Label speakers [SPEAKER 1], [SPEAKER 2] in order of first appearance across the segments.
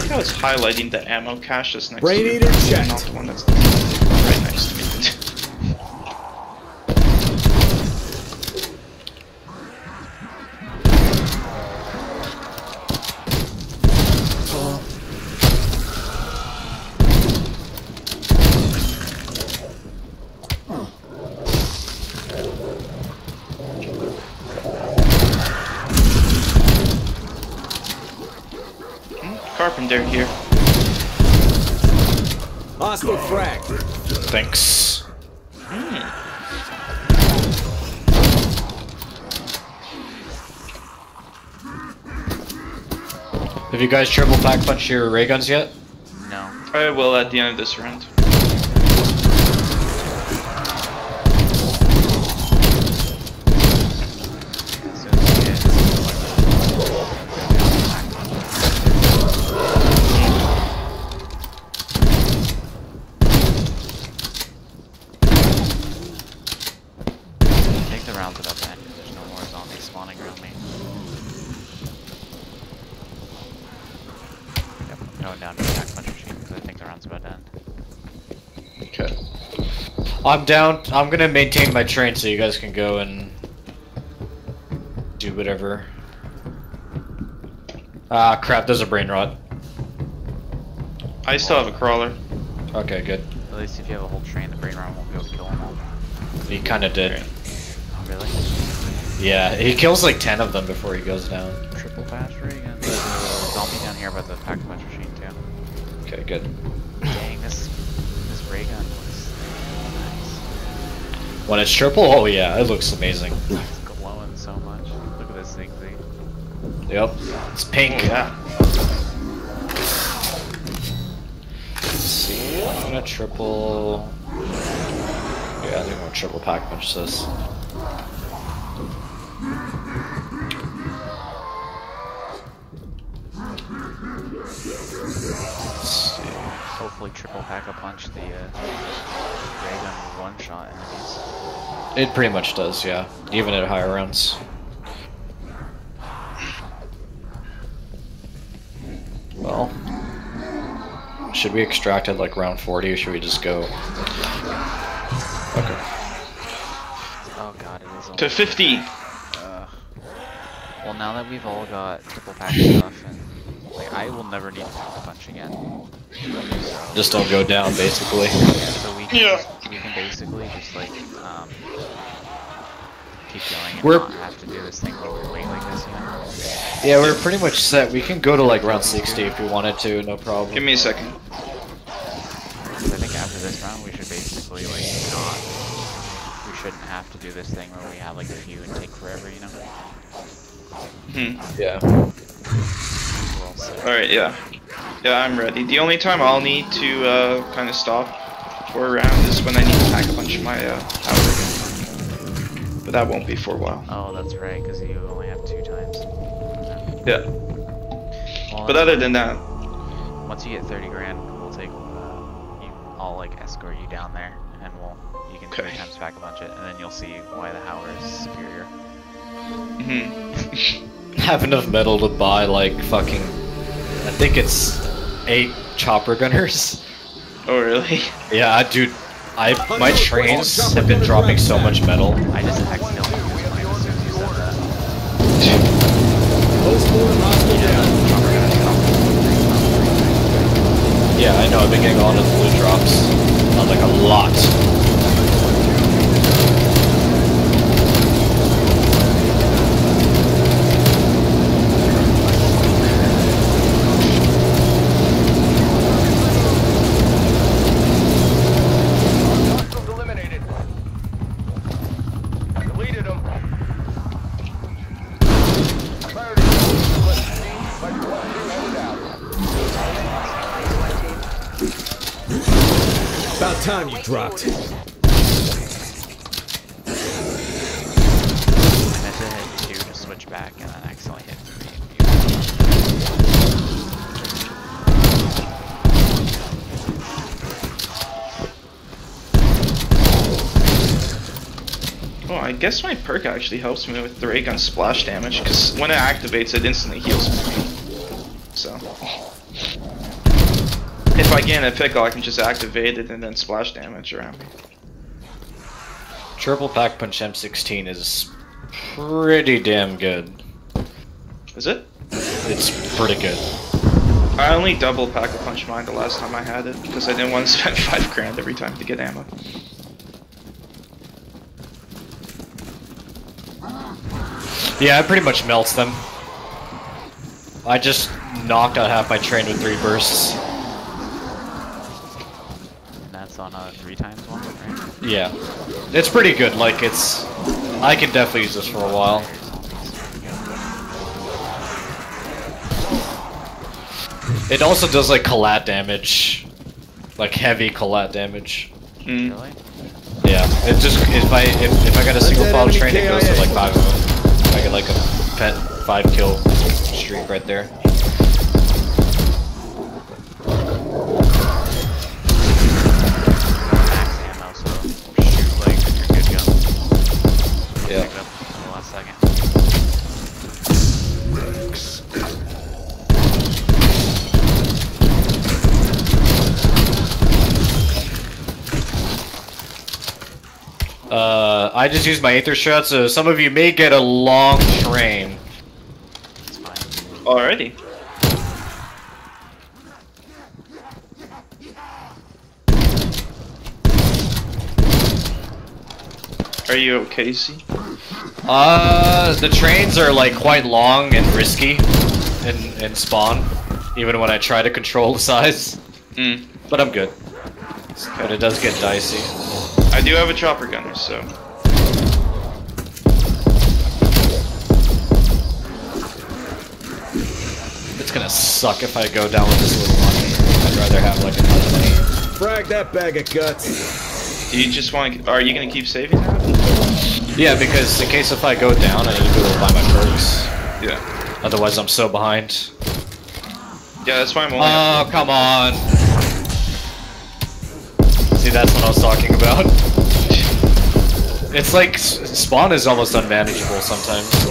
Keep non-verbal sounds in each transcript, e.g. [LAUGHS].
[SPEAKER 1] like how it's highlighting the ammo cache that's next
[SPEAKER 2] Brain
[SPEAKER 1] to you.
[SPEAKER 2] eater checked.
[SPEAKER 1] Not the one that's right next to me. Hmm, Carpenter here.
[SPEAKER 2] Hostile frag.
[SPEAKER 3] Thanks. Have you guys triple pack punched your ray guns yet?
[SPEAKER 4] No.
[SPEAKER 1] I will at the end of this round.
[SPEAKER 4] As soon as we get Take the rounds at up end. There's no more zombies spawning around me. Yep, I'm going down to attack punch machine because I think the round's about to end.
[SPEAKER 3] Okay. I'm down. I'm gonna maintain my train so you guys can go and do whatever. Ah, crap. There's a brain rot.
[SPEAKER 1] I still have a crawler.
[SPEAKER 3] Okay, good.
[SPEAKER 4] At least if you have a whole train, the brain rot won't be able to kill them all.
[SPEAKER 3] He kind of did.
[SPEAKER 4] Oh, really?
[SPEAKER 3] Yeah, he kills like ten of them before he goes down.
[SPEAKER 4] Triple fast ray gun. There's a zombie down here by the pack punch machine too.
[SPEAKER 3] Okay, good. When it's triple, oh yeah, it looks amazing.
[SPEAKER 4] It's glowing so much. Look at this thing.
[SPEAKER 3] Yep, it's pink.
[SPEAKER 1] Oh, yeah.
[SPEAKER 3] Let's see, I'm gonna triple. Yeah, I think I'm gonna triple pack punch this.
[SPEAKER 4] Hopefully triple pack a punch the uh, ray gun one shot enemies.
[SPEAKER 3] It pretty much does, yeah. Even at higher rounds. Well, should we extract at like round 40 or should we just go? Okay.
[SPEAKER 4] Oh god, it is
[SPEAKER 1] To
[SPEAKER 4] only
[SPEAKER 1] 50.
[SPEAKER 4] uh, Well now that we've all got triple pack stuff and like I will never need to pack a punch again. So,
[SPEAKER 3] Just don't go down, basically.
[SPEAKER 4] so we can
[SPEAKER 1] Yeah.
[SPEAKER 4] we can basically just like um keep going and
[SPEAKER 3] We're-
[SPEAKER 4] not have to do this thing where we wait like this, you know?
[SPEAKER 3] Yeah, we're pretty much set. We can go to like round 60 if we wanted to, no problem.
[SPEAKER 1] Give me a second.
[SPEAKER 4] I think after this round we should basically like not we shouldn't have to do this thing where we have like a few and take forever, you know?
[SPEAKER 1] Hmm.
[SPEAKER 3] Yeah.
[SPEAKER 1] Alright, yeah. Yeah, I'm ready. The only time I'll need to uh, kind of stop for a round is when I need to pack punch my uh, power gun. But that won't be for a while.
[SPEAKER 4] Oh, that's right, because you only have two times.
[SPEAKER 1] Yeah.
[SPEAKER 4] Well,
[SPEAKER 1] But other than that,
[SPEAKER 4] once you get 30 grand, we'll take, uh, you, I'll like escort you down there, and we'll, you can three times pack a bunch of it, and then you'll see why the Hauer is superior.
[SPEAKER 1] hmm [LAUGHS]
[SPEAKER 3] Have enough metal to buy like fucking. I think it's eight chopper gunners.
[SPEAKER 1] oh really?
[SPEAKER 3] Yeah, dude. I my trains have been dropping so much metal.
[SPEAKER 4] I just accidentally used mine as soon as you said that.
[SPEAKER 2] Postmortem hostile down.
[SPEAKER 3] Yeah, I know. I've been getting a lot of blue drops. Not like a lot.
[SPEAKER 2] About time you dropped.
[SPEAKER 4] I meant to hit two to switch back, and then accidentally hit three.
[SPEAKER 1] Oh, I guess my perk actually helps me with the ray gun splash damage, because when it activates, it instantly heals me. So, I get in a pickle, I can just activate it and then splash damage around me.
[SPEAKER 3] Triple Pack Punch M16 is pretty damn good.
[SPEAKER 1] Is it?
[SPEAKER 3] It's pretty good.
[SPEAKER 1] I only double pack a punch mine the last time I had it because I didn't want to [LAUGHS] spend five grand every time to get ammo.
[SPEAKER 3] Yeah, it pretty much melts them. I just knocked out half my train with three bursts.
[SPEAKER 4] And that's on a three times one, right?
[SPEAKER 3] Yeah. It's pretty good, like it's... I can definitely use this for a while. It also does like collat damage. Like heavy collat damage.
[SPEAKER 1] Mm.
[SPEAKER 4] Really?
[SPEAKER 3] Yeah. It just if I if, if I got a single
[SPEAKER 2] that
[SPEAKER 3] file train it goes to like five of them. I get like a pet five kill streak right there. Uh, I just used my Aether Shroud, so some of you may get a long train.
[SPEAKER 4] It's fine.
[SPEAKER 1] Alrighty. Are you okay, Z?
[SPEAKER 3] Uh, the trains are like quite long and risky in, in spawn, even when I try to control the size.
[SPEAKER 1] Mm.
[SPEAKER 3] But I'm good. But it does get dicey.
[SPEAKER 1] I do have a chopper gunner, so.
[SPEAKER 3] It's gonna suck if I go down with this little one. I'd rather have like another mini.
[SPEAKER 2] Frag that bag of guts.
[SPEAKER 1] Do you just want to. Are you gonna keep saving that?
[SPEAKER 3] Yeah, because in case if I go down, I need to go buy my perks.
[SPEAKER 1] Yeah.
[SPEAKER 3] Otherwise, I'm so behind.
[SPEAKER 1] Yeah, that's why I'm only.
[SPEAKER 3] Oh, come on. That's what I was talking about. It's like spawn is almost unmanageable sometimes.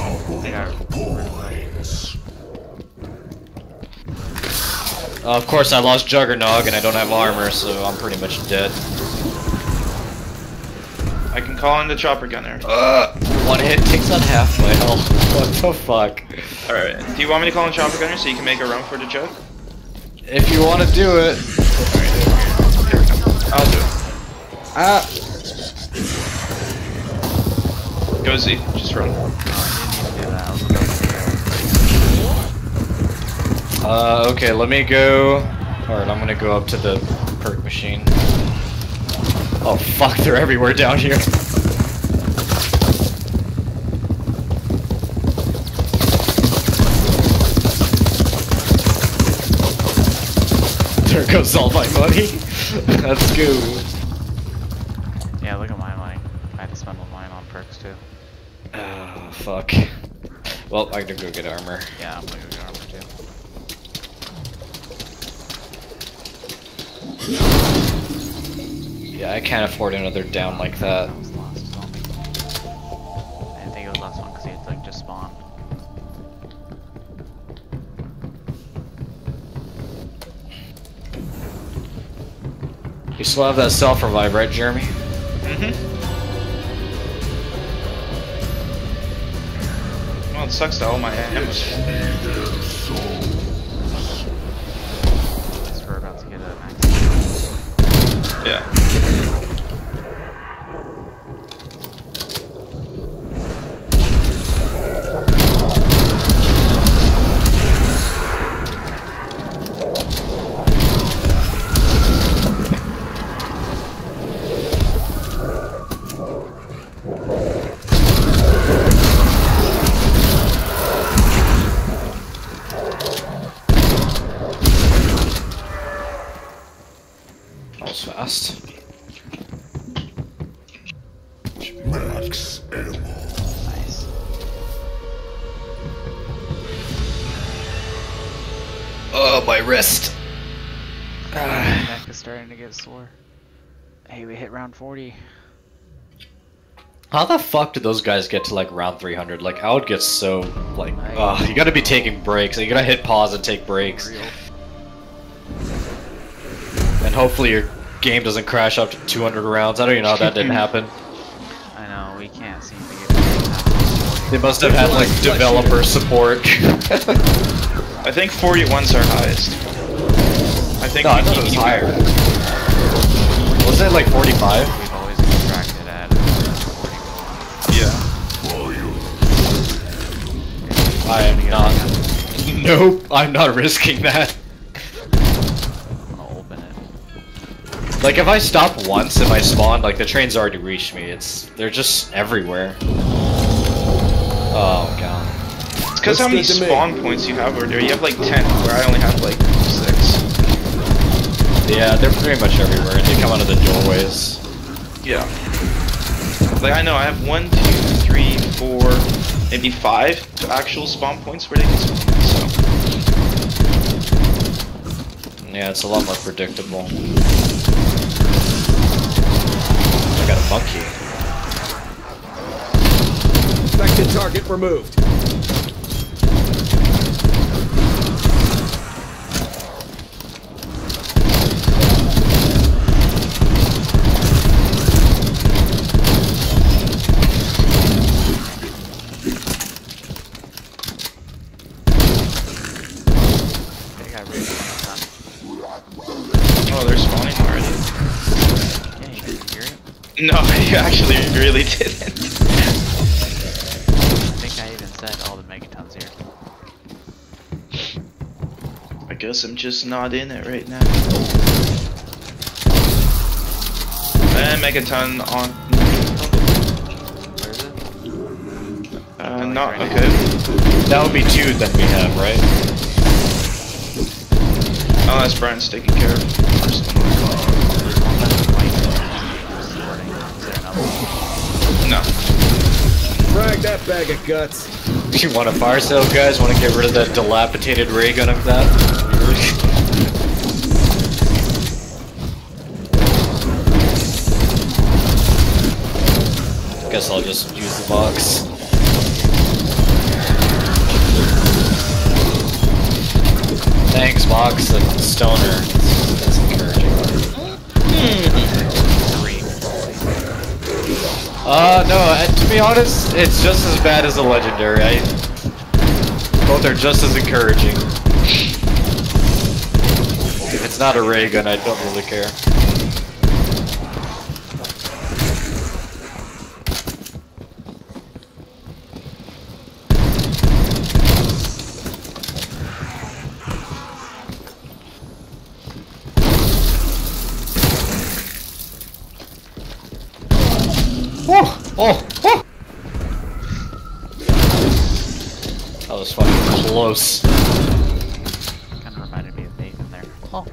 [SPEAKER 3] Uh, of course, I lost Juggernog and I don't have armor, so I'm pretty much dead.
[SPEAKER 1] I can call in the chopper gunner.
[SPEAKER 3] Uh, one hit takes on half my health. [LAUGHS] What the fuck?
[SPEAKER 1] Alright. Do you want me to call in chopper gunner so you can make a run for the choke?
[SPEAKER 3] If you want to do it.
[SPEAKER 1] Here we go. I'll do it.
[SPEAKER 3] Ah.
[SPEAKER 1] Go Z. Just run.
[SPEAKER 4] do that. I was about to say
[SPEAKER 3] Uh, okay, let me go. Alright, I'm gonna go up to the perk machine. Oh fuck, they're everywhere down here. There goes all my money. Let's go.
[SPEAKER 4] Yeah, look at my money. I had to spend all mine on perks too.
[SPEAKER 3] Oh, fuck. Well, I gotta go get armor.
[SPEAKER 4] Yeah, I'm gonna go get armor too.
[SPEAKER 3] Yeah, I can't afford another down like that. You still have that self revive, right, Jeremy?
[SPEAKER 1] Mm-hmm. Well, it sucks to all my ammo's full.
[SPEAKER 4] Guess we're about to get a max.
[SPEAKER 1] Yeah.
[SPEAKER 4] 140.
[SPEAKER 3] How the fuck did those guys get to like round 300? Like, I would get so like,
[SPEAKER 4] I...
[SPEAKER 3] ugh, you gotta be taking breaks. You gotta hit pause and take breaks.
[SPEAKER 4] And
[SPEAKER 3] hopefully your game doesn't crash up to 200 rounds. I don't even know how that didn't [LAUGHS] happen.
[SPEAKER 4] I know, we can't seem to get it.
[SPEAKER 3] They must have had like developer support. [LAUGHS]
[SPEAKER 1] I think 41's our highest. I think
[SPEAKER 3] no, I it was higher. Was it like 45?
[SPEAKER 4] We've always contracted at 41.
[SPEAKER 1] Yeah.
[SPEAKER 3] I am not. [LAUGHS] Nope, I'm not risking that.
[SPEAKER 4] I'm gonna open it.
[SPEAKER 3] Like if I stop once, if I spawn, like the train's already reached me. It's they're just everywhere. Oh god.
[SPEAKER 1] It's because how many
[SPEAKER 2] Looks good to me.
[SPEAKER 1] spawn points you have over there. You have like 10, where I only have like 6.
[SPEAKER 3] Yeah, they're pretty much everywhere, they come out of the doorways.
[SPEAKER 1] Yeah. Like I know I have one, two, three, four, maybe five actual spawn points where they can spawn. So
[SPEAKER 3] Yeah, it's a lot more predictable. I got a monkey.
[SPEAKER 2] Infected target removed.
[SPEAKER 4] They got rid of the
[SPEAKER 1] oh, they're spawning already.
[SPEAKER 4] Yeah, you didn't hear it?
[SPEAKER 1] No, you actually really didn't.
[SPEAKER 4] I think I even said all the megatons here.
[SPEAKER 1] I guess I'm just not in it right now. And Megaton on.
[SPEAKER 4] Where is it?
[SPEAKER 1] Uh,
[SPEAKER 4] Oh,
[SPEAKER 1] not
[SPEAKER 4] right
[SPEAKER 1] okay.
[SPEAKER 3] That would be two that we have, right?
[SPEAKER 1] Oh, that's Brian's taking care of. First
[SPEAKER 2] Frag that bag of guts. [LAUGHS]
[SPEAKER 3] You want a fire sale, guys? Want to get rid of that dilapidated ray gun of that? Guess I'll just use the box. Thanks, box and stoner. Uh, no, uh, to be honest, it's just as bad as a legendary. I, both are just as encouraging. If it's not a ray gun, I don't really care. Oh, oh, oh! That was fucking close.
[SPEAKER 4] Kinda reminded me of Nathan there. Oh.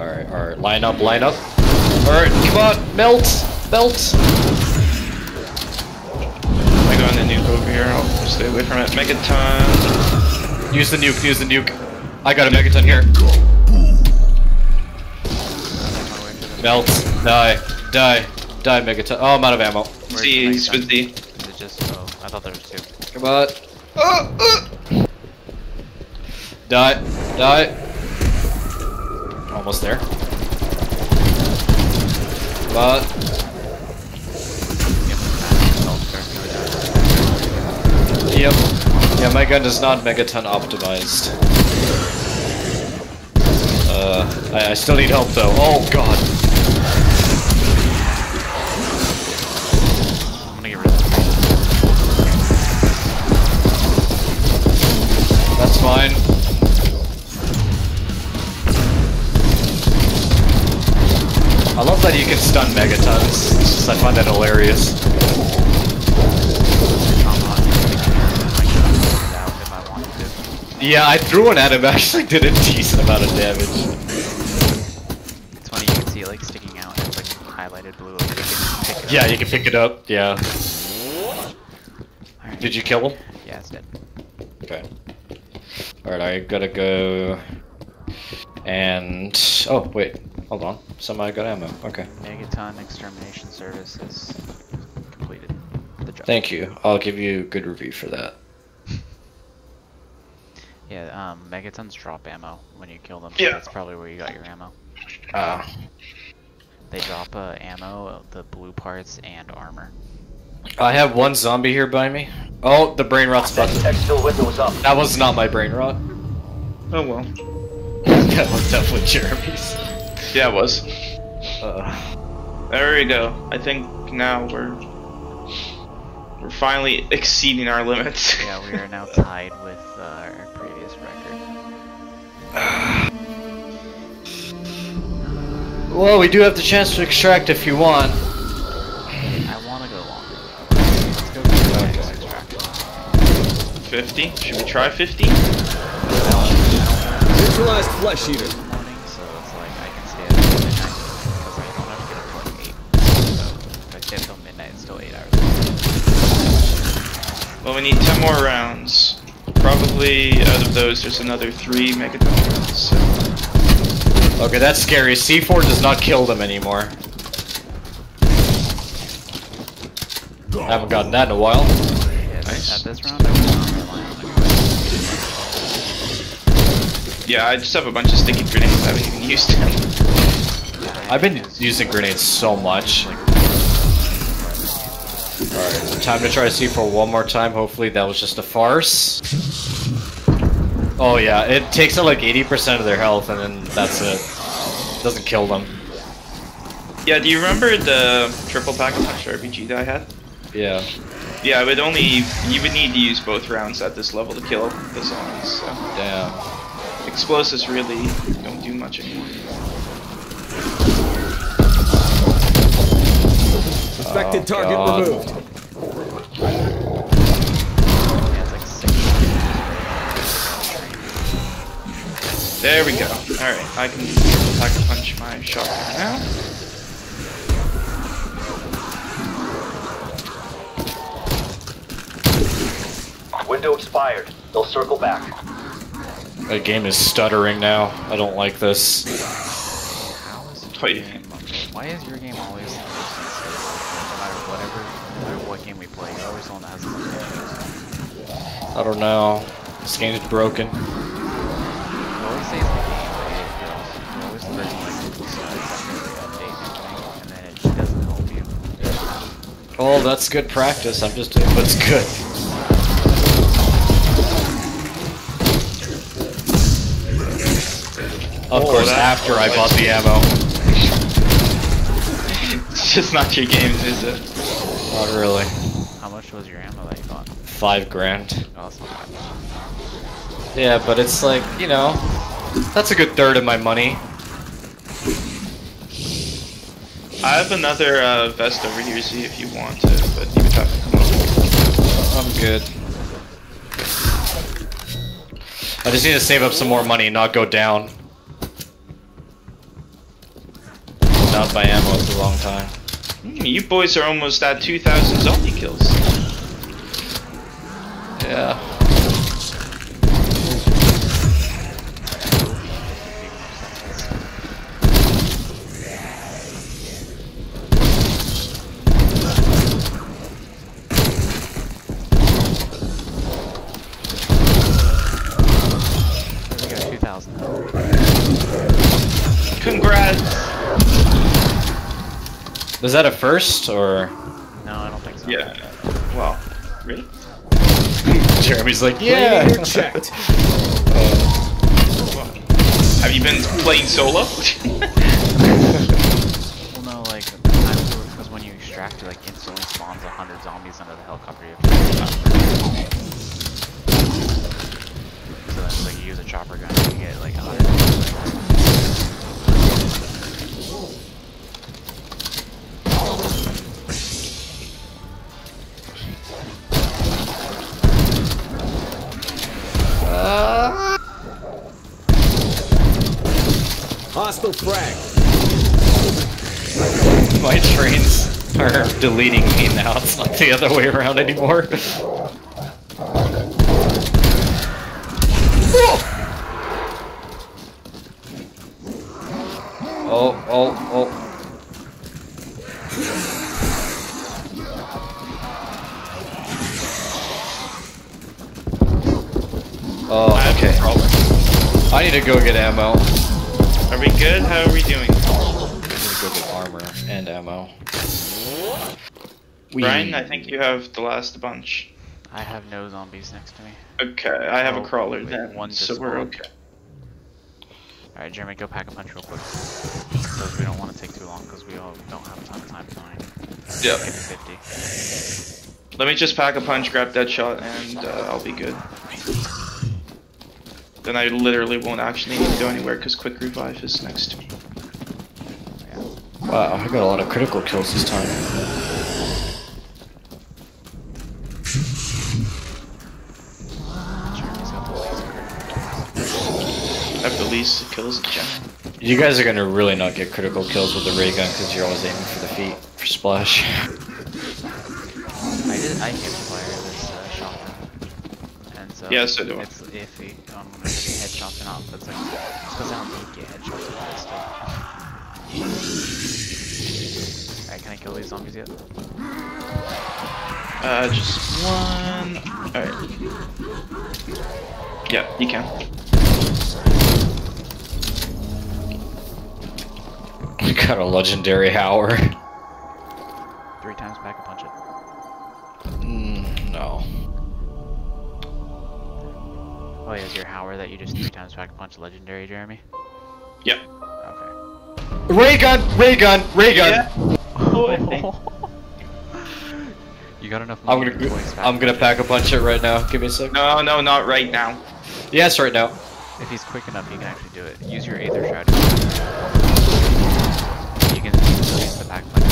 [SPEAKER 3] Alright, alright, line up, line up. Alright, come on, melt, melt!
[SPEAKER 1] I got a nuke over here. I'll stay away from it. Megaton.
[SPEAKER 3] Use the nuke, use the nuke. I got a megaton here. Melt, die, die, die, megaton. Oh, I'm out of ammo.
[SPEAKER 4] Where's
[SPEAKER 1] Z,
[SPEAKER 4] the
[SPEAKER 1] he's
[SPEAKER 4] megaton?
[SPEAKER 1] with Z.
[SPEAKER 4] Is it just, oh, I thought there was two.
[SPEAKER 3] Come on. Uh, uh. Die, die. Almost there. But... Yep. Yeah, my gun is not megaton optimized. Uh, I, I still need help though. Oh god.
[SPEAKER 4] I'm gonna get rid of this.
[SPEAKER 3] That's fine. Love that you can stun megatons. It's just, I find that hilarious.
[SPEAKER 4] If I wanted to.
[SPEAKER 3] Yeah, I threw one at him. Actually, did a decent amount of damage.
[SPEAKER 4] It's funny you can see it like sticking out. and It's like highlighted blue. Like, you can pick it
[SPEAKER 3] Yeah, you can pick it up. Yeah.
[SPEAKER 4] Alright.
[SPEAKER 3] Did you kill him?
[SPEAKER 4] Yeah, it's dead.
[SPEAKER 3] Okay. Alright, I gotta go. And. Oh, wait. Hold on. Semi got ammo. Okay.
[SPEAKER 4] Megaton Extermination Service has completed the job.
[SPEAKER 3] Thank you. I'll give you a good review for that. [LAUGHS]
[SPEAKER 4] Yeah, um, Megatons drop ammo when you kill them.
[SPEAKER 1] Yeah.
[SPEAKER 4] That's probably where you got your ammo.
[SPEAKER 3] Uh,
[SPEAKER 4] They drop uh, ammo, the blue parts, and armor.
[SPEAKER 3] I have one zombie here by me. Oh, the brain rot's about to...
[SPEAKER 5] Exfil window is up.
[SPEAKER 3] That was not my brain rot.
[SPEAKER 1] Oh well. [LAUGHS]
[SPEAKER 3] that was definitely Jeremy's.
[SPEAKER 1] Yeah, it was.
[SPEAKER 3] Uh,
[SPEAKER 1] There we go. I think now we're we're finally exceeding our limits. [LAUGHS]
[SPEAKER 4] Yeah, we are now tied with uh, our previous record.
[SPEAKER 3] well, we do have the chance to extract if you want.
[SPEAKER 4] I want to go longer. Let's go to the next extraction.
[SPEAKER 1] 50? Should we try 50?
[SPEAKER 2] Neutralized flesh eater.
[SPEAKER 1] Well, we need 10 more rounds. Probably out of those, there's another 3 megaton rounds. So.
[SPEAKER 3] Okay, that's scary. C4 does not kill them anymore. I haven't gotten that in a while.
[SPEAKER 4] Yeah,
[SPEAKER 1] Nice.
[SPEAKER 4] At this round, I was not relying on the
[SPEAKER 1] Yeah, I just have a bunch of sticky grenades. I haven't even used them.
[SPEAKER 3] I've been using grenades so much. Alright, time to try C4 one more time. Hopefully that was just a farce. Oh yeah, it takes out like 80% of their health and then that's it. Doesn't kill them.
[SPEAKER 1] Yeah, do you remember the triple pack of punch RPG that I had?
[SPEAKER 3] Yeah.
[SPEAKER 1] Yeah, I would only you would need to use both rounds at this level to kill the zombies. So
[SPEAKER 3] Damn.
[SPEAKER 1] explosives really don't do much anymore.
[SPEAKER 2] Suspected
[SPEAKER 3] Oh,
[SPEAKER 2] target
[SPEAKER 3] God.
[SPEAKER 2] removed.
[SPEAKER 1] There we go. Alright, I can triple pack a punch my shotgun now.
[SPEAKER 5] Window expired. They'll circle back.
[SPEAKER 3] The game is stuttering now. I don't like this.
[SPEAKER 4] How is your game? Why is your game always the most sensitive? No matter whatever, no matter what game we play, you're always the one that has the most.
[SPEAKER 3] I don't know. This
[SPEAKER 4] game is broken.
[SPEAKER 3] Oh, that's good practice. I'm just doing what's good. Of
[SPEAKER 1] Oh,
[SPEAKER 3] course, after I bought the ammo.
[SPEAKER 1] It's just not your game, is it?
[SPEAKER 3] Not really.
[SPEAKER 4] How much was your ammo that you bought?
[SPEAKER 3] Five grand.
[SPEAKER 4] Oh, that's not bad.
[SPEAKER 3] Yeah, but it's like, you know, that's a good third of my money.
[SPEAKER 1] I have another uh, vest over here, see if you want it, but you would have to come over.
[SPEAKER 3] I'm good. I just need to save up some more money and not go down. Not by ammo for a long time.
[SPEAKER 1] Hmm, You boys are almost at 2,000 zombie kills.
[SPEAKER 3] Yeah. Was that a first or?
[SPEAKER 4] No, I don't think so.
[SPEAKER 1] Yeah. Well, really? [LAUGHS]
[SPEAKER 3] Jeremy's like,
[SPEAKER 2] Yeah.
[SPEAKER 3] yeah.
[SPEAKER 2] checked. [LAUGHS]
[SPEAKER 1] Have you been playing solo? [LAUGHS]
[SPEAKER 2] Hostile frag.
[SPEAKER 3] My trains are deleting me now. It's not the other way around anymore. Oh, oh, oh. Okay. I need to go get ammo.
[SPEAKER 1] Are we good? How are we doing?
[SPEAKER 3] I need to go get armor and ammo. We-
[SPEAKER 1] Brian, I think you have the last bunch.
[SPEAKER 4] I have no zombies next to me.
[SPEAKER 1] Okay, I have
[SPEAKER 4] Oh,
[SPEAKER 1] a crawler
[SPEAKER 4] wait,
[SPEAKER 1] then,
[SPEAKER 4] one
[SPEAKER 1] so we're
[SPEAKER 4] discord.
[SPEAKER 1] okay.
[SPEAKER 4] Alright, Jeremy, go pack a punch real quick. Because we don't want to take too long, because we all don't have a ton of time tonight.
[SPEAKER 1] Yep.
[SPEAKER 4] 50-50.
[SPEAKER 1] Let me just pack a punch, grab that shot, and uh, I'll be good. Then I literally won't actually need to go anywhere because quick revive is next to me.
[SPEAKER 3] Wow, I got a lot of critical kills this time.
[SPEAKER 4] Jeremy's got the laser.
[SPEAKER 1] I have the least kills in general.
[SPEAKER 3] You guys are gonna really not get critical kills with the ray gun because you're always aiming for the feet for splash. [LAUGHS]
[SPEAKER 4] I did. I hip fire this uh, shotgun, and so
[SPEAKER 1] Yeah, so do I.
[SPEAKER 4] it's iffy on when I'm getting headshots or not. But it's like because I don't need to get headshots with this stuff. Alright, can I kill these zombies yet?
[SPEAKER 1] Uh, just one. Alright. Yeah, you can. [LAUGHS]
[SPEAKER 3] I got a legendary hour.
[SPEAKER 4] Three times back and punch it.
[SPEAKER 3] Mm, no.
[SPEAKER 4] Oh is your Hauer that you just three times back and punch legendary, Jeremy?
[SPEAKER 1] Yeah.
[SPEAKER 4] Okay.
[SPEAKER 3] Ray gun, ray gun, ray gun.
[SPEAKER 1] Yeah.
[SPEAKER 4] Oh, [LAUGHS] you got enough
[SPEAKER 3] I'm gonna,
[SPEAKER 4] voice
[SPEAKER 3] I'm gonna pack a punch it right now. Give me a sec.
[SPEAKER 1] No, no, not right now.
[SPEAKER 3] Yes, right now.
[SPEAKER 4] If he's quick enough, he can actually do it. Use your Aether Shroud. You can still use the back punch.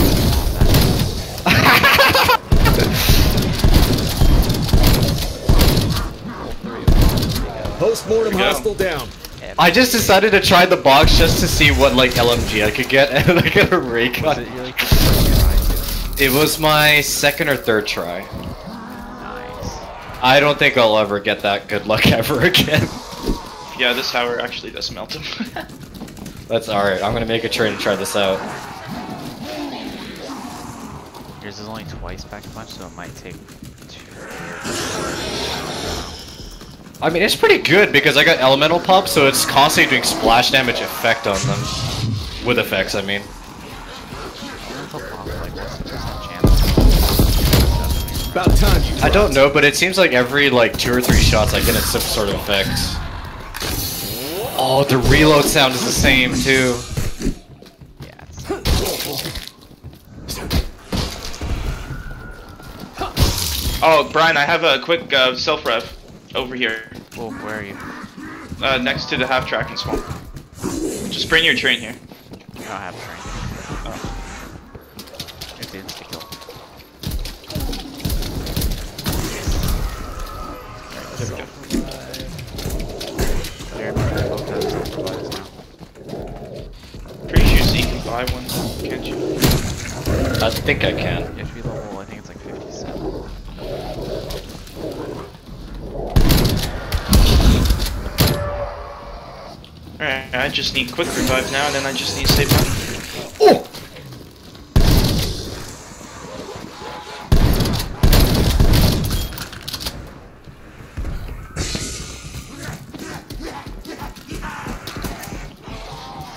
[SPEAKER 4] All three of them. There you go.
[SPEAKER 2] Post-mortem
[SPEAKER 1] Here
[SPEAKER 2] hostile down.
[SPEAKER 3] I just decided to try the box just to see what like LMG I could get, [LAUGHS] and I got a ray gun.
[SPEAKER 4] it like, your first try,
[SPEAKER 3] It was my second or third try.
[SPEAKER 4] Nice.
[SPEAKER 3] I don't think I'll ever get that good luck [LAUGHS] ever again.
[SPEAKER 1] Yeah, this Hauer actually does melt him. [LAUGHS]
[SPEAKER 3] That's alright, I'm gonna make a trade to try this out.
[SPEAKER 4] Yours is only twice back and punch, so it might take two.
[SPEAKER 3] I mean, it's pretty good because I got elemental pop, so it's constantly doing splash damage effect on them. With effects, I mean.
[SPEAKER 4] Elemental pop, like, what's the percent chance?
[SPEAKER 2] About time
[SPEAKER 3] I don't know, but it seems like every like two or three shots I get a some sort of effect. Oh, the reload sound is the same too.
[SPEAKER 4] Yeah,
[SPEAKER 1] oh, Brian, I have a quick uh, self rev over here,
[SPEAKER 4] Oh, where are you?
[SPEAKER 1] uh, next to the half track and swamp. Just bring your train here.
[SPEAKER 4] I don't have a train. It's insta kill.
[SPEAKER 1] There we go.
[SPEAKER 4] Jeremy, you're both have self-revives now.
[SPEAKER 1] Pretty sure Z can buy one, can't you?
[SPEAKER 3] I think I can.
[SPEAKER 4] You have to be level, I think it's like 57.
[SPEAKER 1] Alright, I just need quick revive now, and then I just need to save money.
[SPEAKER 3] Oh!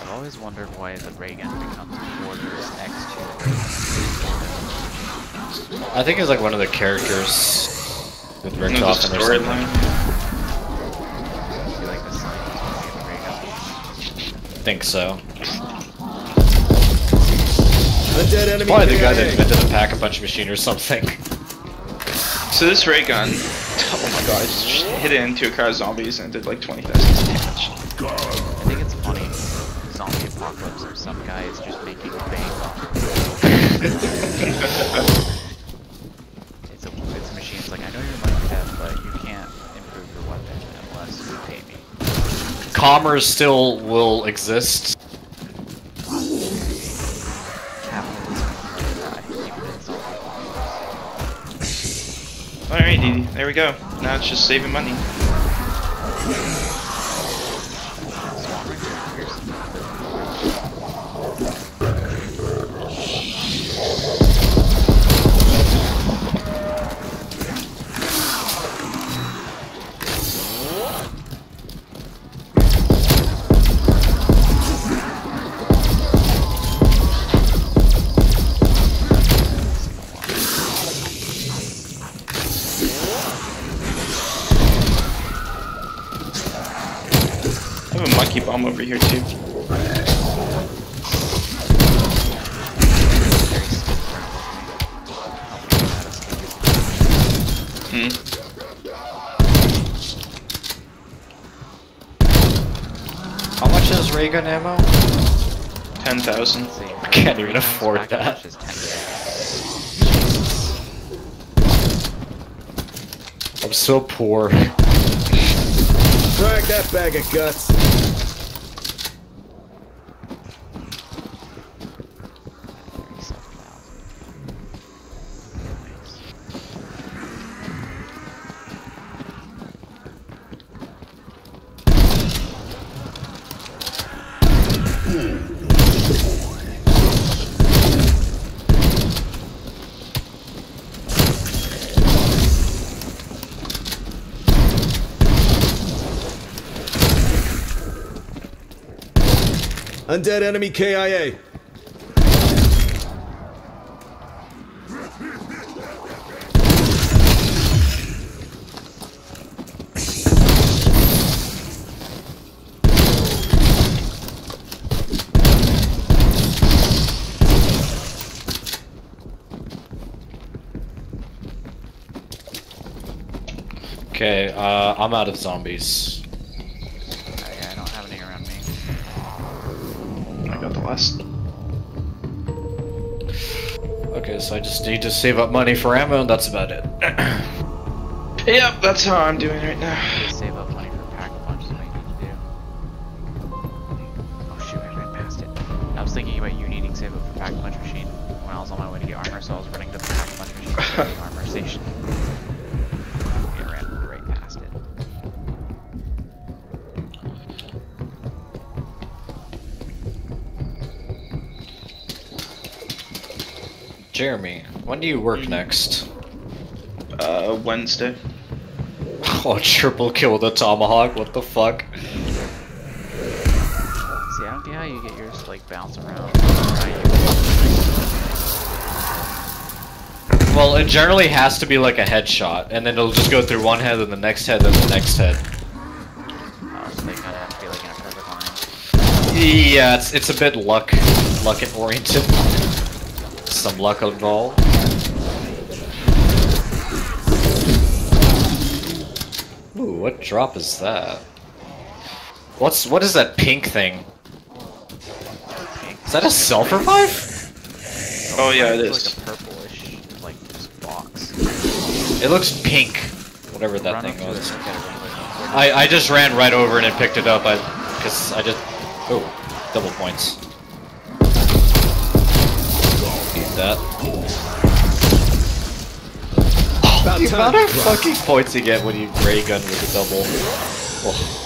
[SPEAKER 4] I've always wondered why the ray gun becomes Porter's X2.
[SPEAKER 3] I think it's like one of the characters with Rick
[SPEAKER 1] No, the
[SPEAKER 3] Dawson or something. Think so.
[SPEAKER 2] A dead enemy.
[SPEAKER 3] Probably the guy that
[SPEAKER 2] KIA.
[SPEAKER 3] invented the pack a punch machine or something.
[SPEAKER 1] So this ray gun, [LAUGHS] oh my god, I just hit it into a crowd of zombies and it did like 20,000 damage.
[SPEAKER 4] I think it's funny. Zombie apocalypse or some guy is just making bank [LAUGHS]
[SPEAKER 3] Commerce still will exist.
[SPEAKER 1] Alright, there we go. Now it's just saving money.
[SPEAKER 3] Ray gun ammo?
[SPEAKER 1] Ten thousand.
[SPEAKER 3] I can't even afford that.
[SPEAKER 4] punch is 10.
[SPEAKER 3] I'm so poor.
[SPEAKER 2] Drag that bag of guts. Undead enemy KIA.
[SPEAKER 3] Okay, uh, I'm out of zombies.
[SPEAKER 4] Okay,
[SPEAKER 3] so I just need to save up money for ammo, and that's about it. [CLEARS THROAT]
[SPEAKER 1] Yep, that's how I'm doing right now.
[SPEAKER 3] Jeremy, when do you work next?
[SPEAKER 1] Uh, Wednesday. [LAUGHS]
[SPEAKER 3] Oh, triple kill with a tomahawk, what the fuck?
[SPEAKER 4] See, I don't get how you get yours to like bounce around.
[SPEAKER 3] Well, it generally has to be like a headshot, and then it'll just go through one head, then the next head, then the next head.
[SPEAKER 4] Oh, so they kind of have to be like in a perfect line.
[SPEAKER 3] Yeah, it's it's a bit luck, luck oriented. [LAUGHS] Some luck involved. Ooh, what drop is that? What's what is that pink thing? Is that a self revive?
[SPEAKER 1] Oh yeah,
[SPEAKER 4] It's like a purplish, like just box.
[SPEAKER 3] It looks pink. Whatever that
[SPEAKER 4] Run
[SPEAKER 3] thing
[SPEAKER 4] to it,
[SPEAKER 3] was.
[SPEAKER 4] look at it real quick.
[SPEAKER 3] I I just ran right over and it picked it up. I because I just oh double points. That.
[SPEAKER 2] About
[SPEAKER 3] The amount of fucking [LAUGHS] points you get when you ray gun with a double. Oh.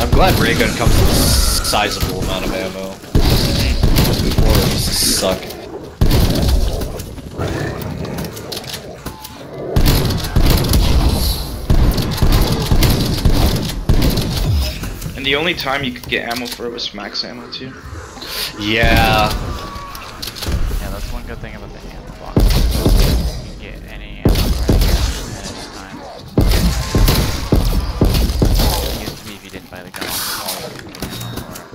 [SPEAKER 3] I'm glad ray gun comes with a sizable amount of ammo. Before it used to suck.
[SPEAKER 1] And the only time you could get ammo for it was max ammo too.
[SPEAKER 3] Yeah.
[SPEAKER 4] Yeah, that's one good thing about the ammo box. You can get any ammo right here at any time. It to be if you didn't buy the gun, you could get ammo for it.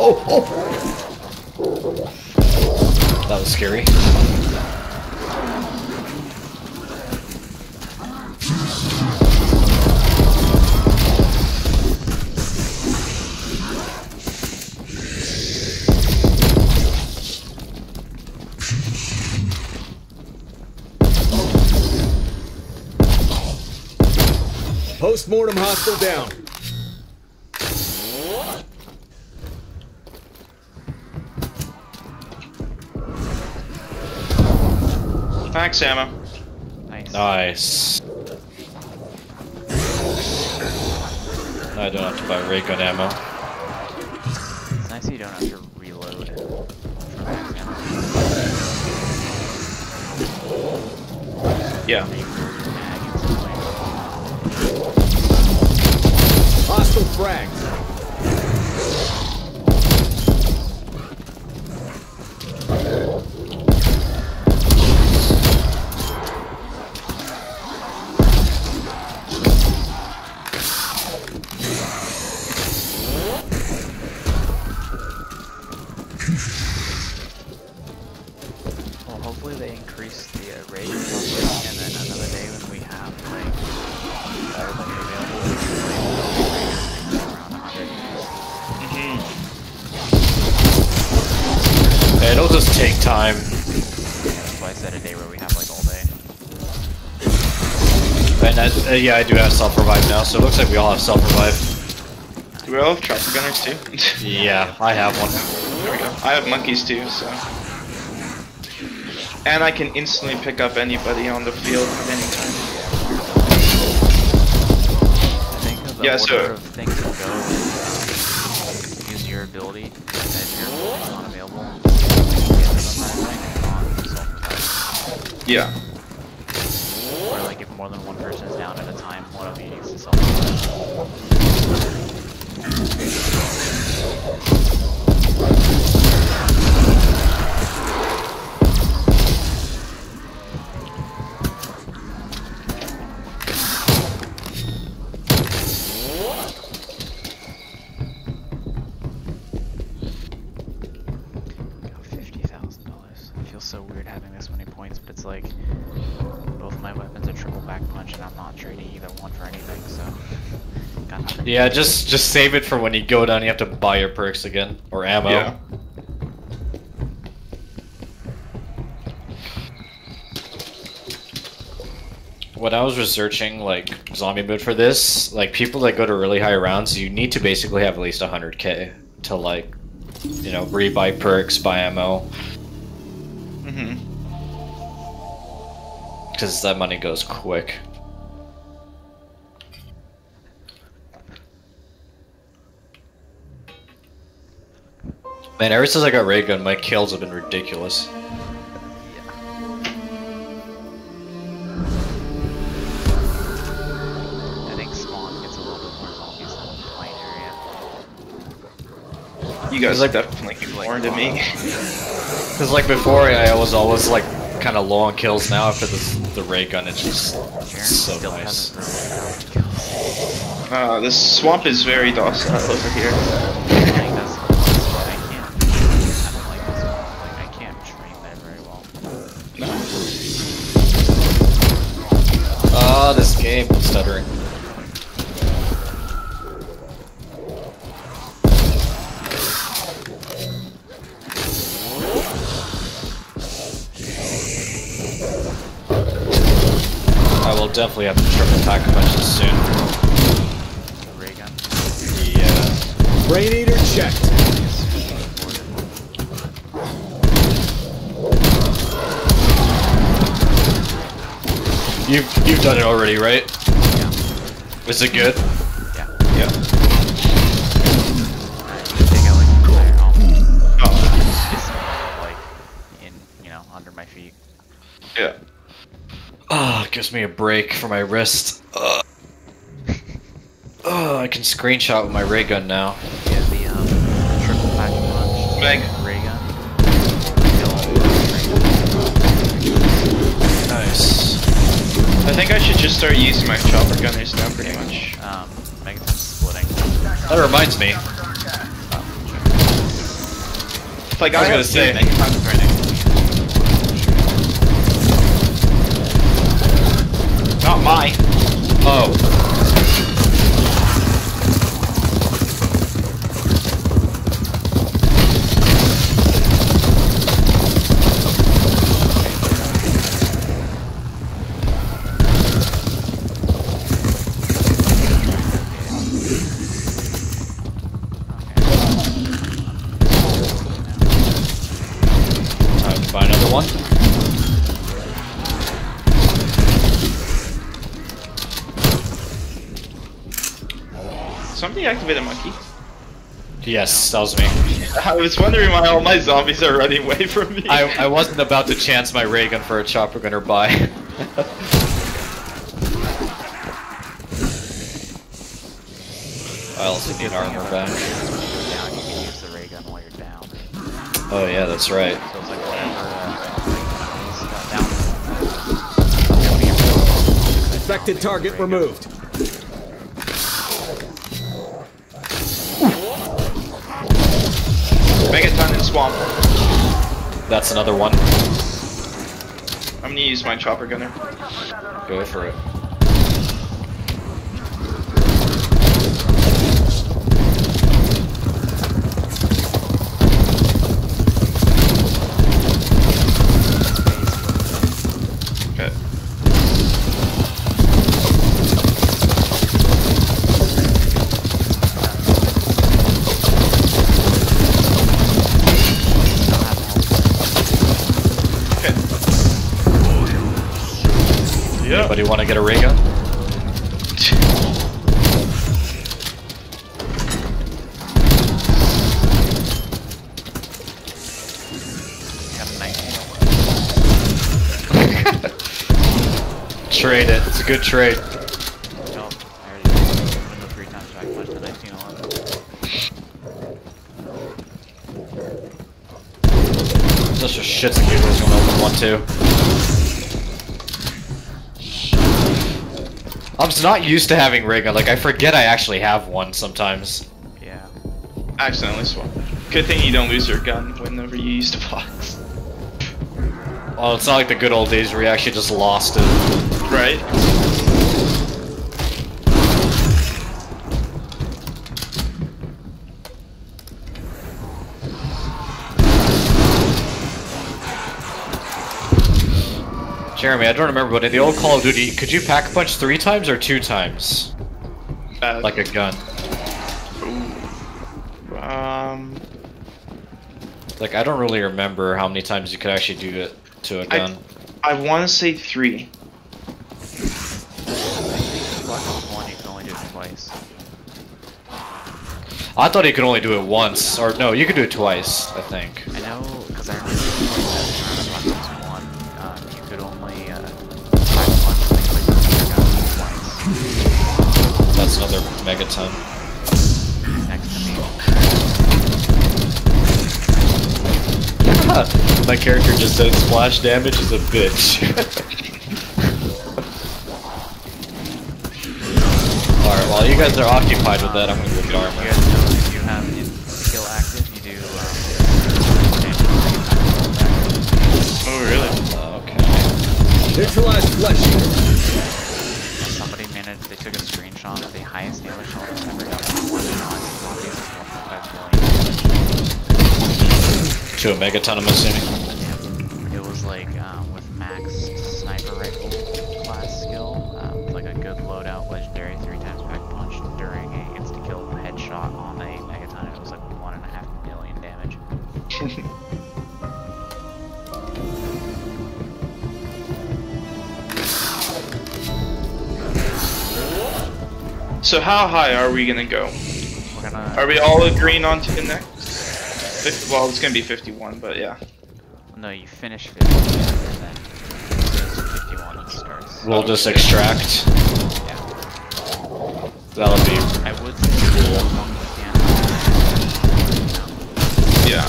[SPEAKER 3] Oh, oh. That was scary.
[SPEAKER 2] Post-mortem hostile down.
[SPEAKER 1] Thanks, ammo.
[SPEAKER 4] Nice.
[SPEAKER 3] Nice. I don't have to buy ray gun ammo.
[SPEAKER 4] It's nice you don't have to reload for.
[SPEAKER 1] Yeah.
[SPEAKER 2] Hostile
[SPEAKER 3] uh, yeah, I do have self revive now, so it looks like we all have self revive.
[SPEAKER 1] Do we all have chopper gunners too? [LAUGHS]
[SPEAKER 3] Yeah, I have one.
[SPEAKER 1] there we go. I have monkeys too, so. And I can instantly pick up anybody on the field at any time.
[SPEAKER 4] I think
[SPEAKER 1] Yeah, so-
[SPEAKER 4] things will go use your ability, and if you're not available, get them that thing, on self-revive.
[SPEAKER 1] Yeah.
[SPEAKER 4] More than one person is down at a time, one of you needs to self-revive. Got fifty thousand dollars. It feels so weird having this many points, but it's like both my weapons are triple pack punch, and I'm not trading either one for anything. So got nothing.
[SPEAKER 3] Yeah, just just save it for when you go down. You have to buy your perks again or ammo.
[SPEAKER 1] Yeah.
[SPEAKER 3] When I was researching like zombie mode for this, like people that go to really high rounds, you need to basically have at least 100k to like, you know, rebuy perks, buy ammo,
[SPEAKER 1] hmm
[SPEAKER 3] because that money goes quick. Man, ever since I got ray gun, my kills have been ridiculous.
[SPEAKER 4] I think spawn gets a little bit more zombies than the plain area.
[SPEAKER 1] You guys
[SPEAKER 3] like-
[SPEAKER 1] definitely get more into me.
[SPEAKER 3] Because [LAUGHS] like before, I was always like kind of low on kills. Now after the the ray gun, it's just
[SPEAKER 4] Jaren
[SPEAKER 3] so
[SPEAKER 4] still
[SPEAKER 3] nice.
[SPEAKER 4] hasn't thrown down kills.
[SPEAKER 1] Uh, this swamp is very docile over here.
[SPEAKER 4] I
[SPEAKER 3] have to triple pack punches soon.
[SPEAKER 4] The ray gun.
[SPEAKER 3] Yeah.
[SPEAKER 2] Brain eater checked.
[SPEAKER 3] You've you've done it already, right?
[SPEAKER 4] Yeah.
[SPEAKER 3] Is it good?
[SPEAKER 4] Yeah.
[SPEAKER 1] Yeah.
[SPEAKER 4] Take out like the entire home.
[SPEAKER 1] Oh,
[SPEAKER 4] It's like in you know under my feet.
[SPEAKER 1] yeah.
[SPEAKER 3] Ah, gives me a break for my wrist. Ugh. Oh, I can screenshot with my ray gun now.
[SPEAKER 4] Yeah, the um triple pack punch.
[SPEAKER 1] Meg.
[SPEAKER 4] Ray gun.
[SPEAKER 3] Nice.
[SPEAKER 1] I think I should just start using my chopper gun gunners now, pretty much.
[SPEAKER 4] Um, Megaton's splitting.
[SPEAKER 3] That reminds me.
[SPEAKER 1] Like
[SPEAKER 3] I was gonna
[SPEAKER 1] have
[SPEAKER 3] say-
[SPEAKER 1] Not mine.
[SPEAKER 3] Oh. Time to buy another one.
[SPEAKER 1] Somebody activate a monkey.
[SPEAKER 3] Yes, that was me. [LAUGHS]
[SPEAKER 1] I was wondering why all my zombies are running away from me.
[SPEAKER 3] I, I wasn't about to chance my ray gun for a chopper gunner buy. I also need armor back.
[SPEAKER 4] Down, you can use the ray gun while you're down.
[SPEAKER 3] Oh yeah, that's right.
[SPEAKER 4] So it's like whatever. Uh, like, he's, down.
[SPEAKER 2] Affected target removed.
[SPEAKER 1] Swamp.
[SPEAKER 3] That's another one.
[SPEAKER 1] I'm gonna use my chopper gunner.
[SPEAKER 3] Go for it. Anybody want to get a ray gun?
[SPEAKER 4] I got a [LAUGHS] 19.
[SPEAKER 3] Trade it. It's a good trade.
[SPEAKER 4] No, I already did. I'm the three times pack punch, the 1911.
[SPEAKER 3] Just for shits and giggles when I open one too. I'm just not used to having ray. Like I forget I actually have one sometimes.
[SPEAKER 4] Yeah.
[SPEAKER 1] Accidentally swapped. Good thing you don't lose your gun whenever you use the box.
[SPEAKER 3] Well, it's not like the good old days where you actually just lost it.
[SPEAKER 1] Right?
[SPEAKER 3] Jeremy, I don't remember, but in the old Call of Duty, could you pack a punch three times or two times?
[SPEAKER 1] Uh,
[SPEAKER 3] Like a gun.
[SPEAKER 1] ooh. Um,
[SPEAKER 3] Like I don't really remember how many times you could actually do it to a gun.
[SPEAKER 1] I want to say three.
[SPEAKER 4] Black Ops 1, you can only do it twice.
[SPEAKER 3] I thought you could only do it once, or no, you could do it twice. I think.
[SPEAKER 4] I know, because I remember
[SPEAKER 3] megaton.
[SPEAKER 4] Next. [LAUGHS]
[SPEAKER 3] My character just said splash damage is a bitch. [LAUGHS] Alright, while you guys are occupied with that, I'm gonna go get
[SPEAKER 4] You guys know if you have in skill active, you do, um, damage.
[SPEAKER 1] Oh, really?
[SPEAKER 3] Okay.
[SPEAKER 2] Neutralize flesh
[SPEAKER 4] took a screenshot of the highest damage shot I've ever done. One shot, zombies is 1.5 million.
[SPEAKER 3] To a megaton, I'm assuming.
[SPEAKER 4] It was like, um, with max
[SPEAKER 1] So how high are we gonna go?
[SPEAKER 4] We're gonna.
[SPEAKER 1] Are we all agreeing on to the next? Fif- well, it's gonna be 51, but yeah.
[SPEAKER 4] No, you finish 50 and then 51 that starts.
[SPEAKER 3] We'll just extract.
[SPEAKER 4] Yeah.
[SPEAKER 3] That'll be.
[SPEAKER 4] I would say cool. one with the
[SPEAKER 1] Yeah.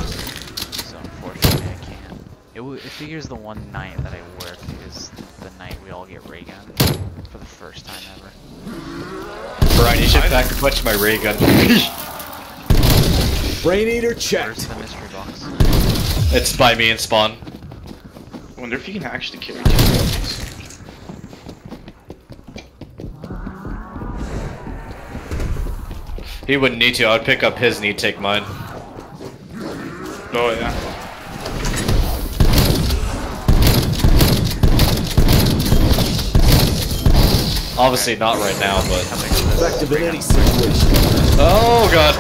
[SPEAKER 4] So unfortunately I can't. It, w- it figures the one night that I work is the night we all get ray gun for the first time ever.
[SPEAKER 3] Bryan, you should pack a bunch of my ray gun. [LAUGHS]
[SPEAKER 2] Brain eater
[SPEAKER 4] Where's
[SPEAKER 2] checked.
[SPEAKER 4] the mystery box?
[SPEAKER 3] it's by me and Spawn.
[SPEAKER 1] I wonder if you can actually carry two zombies.
[SPEAKER 3] He wouldn't need to. I would pick up his and he'd take mine.
[SPEAKER 1] Oh yeah.
[SPEAKER 3] Obviously not right now, but.
[SPEAKER 2] Effective in any situation.
[SPEAKER 3] Oh god.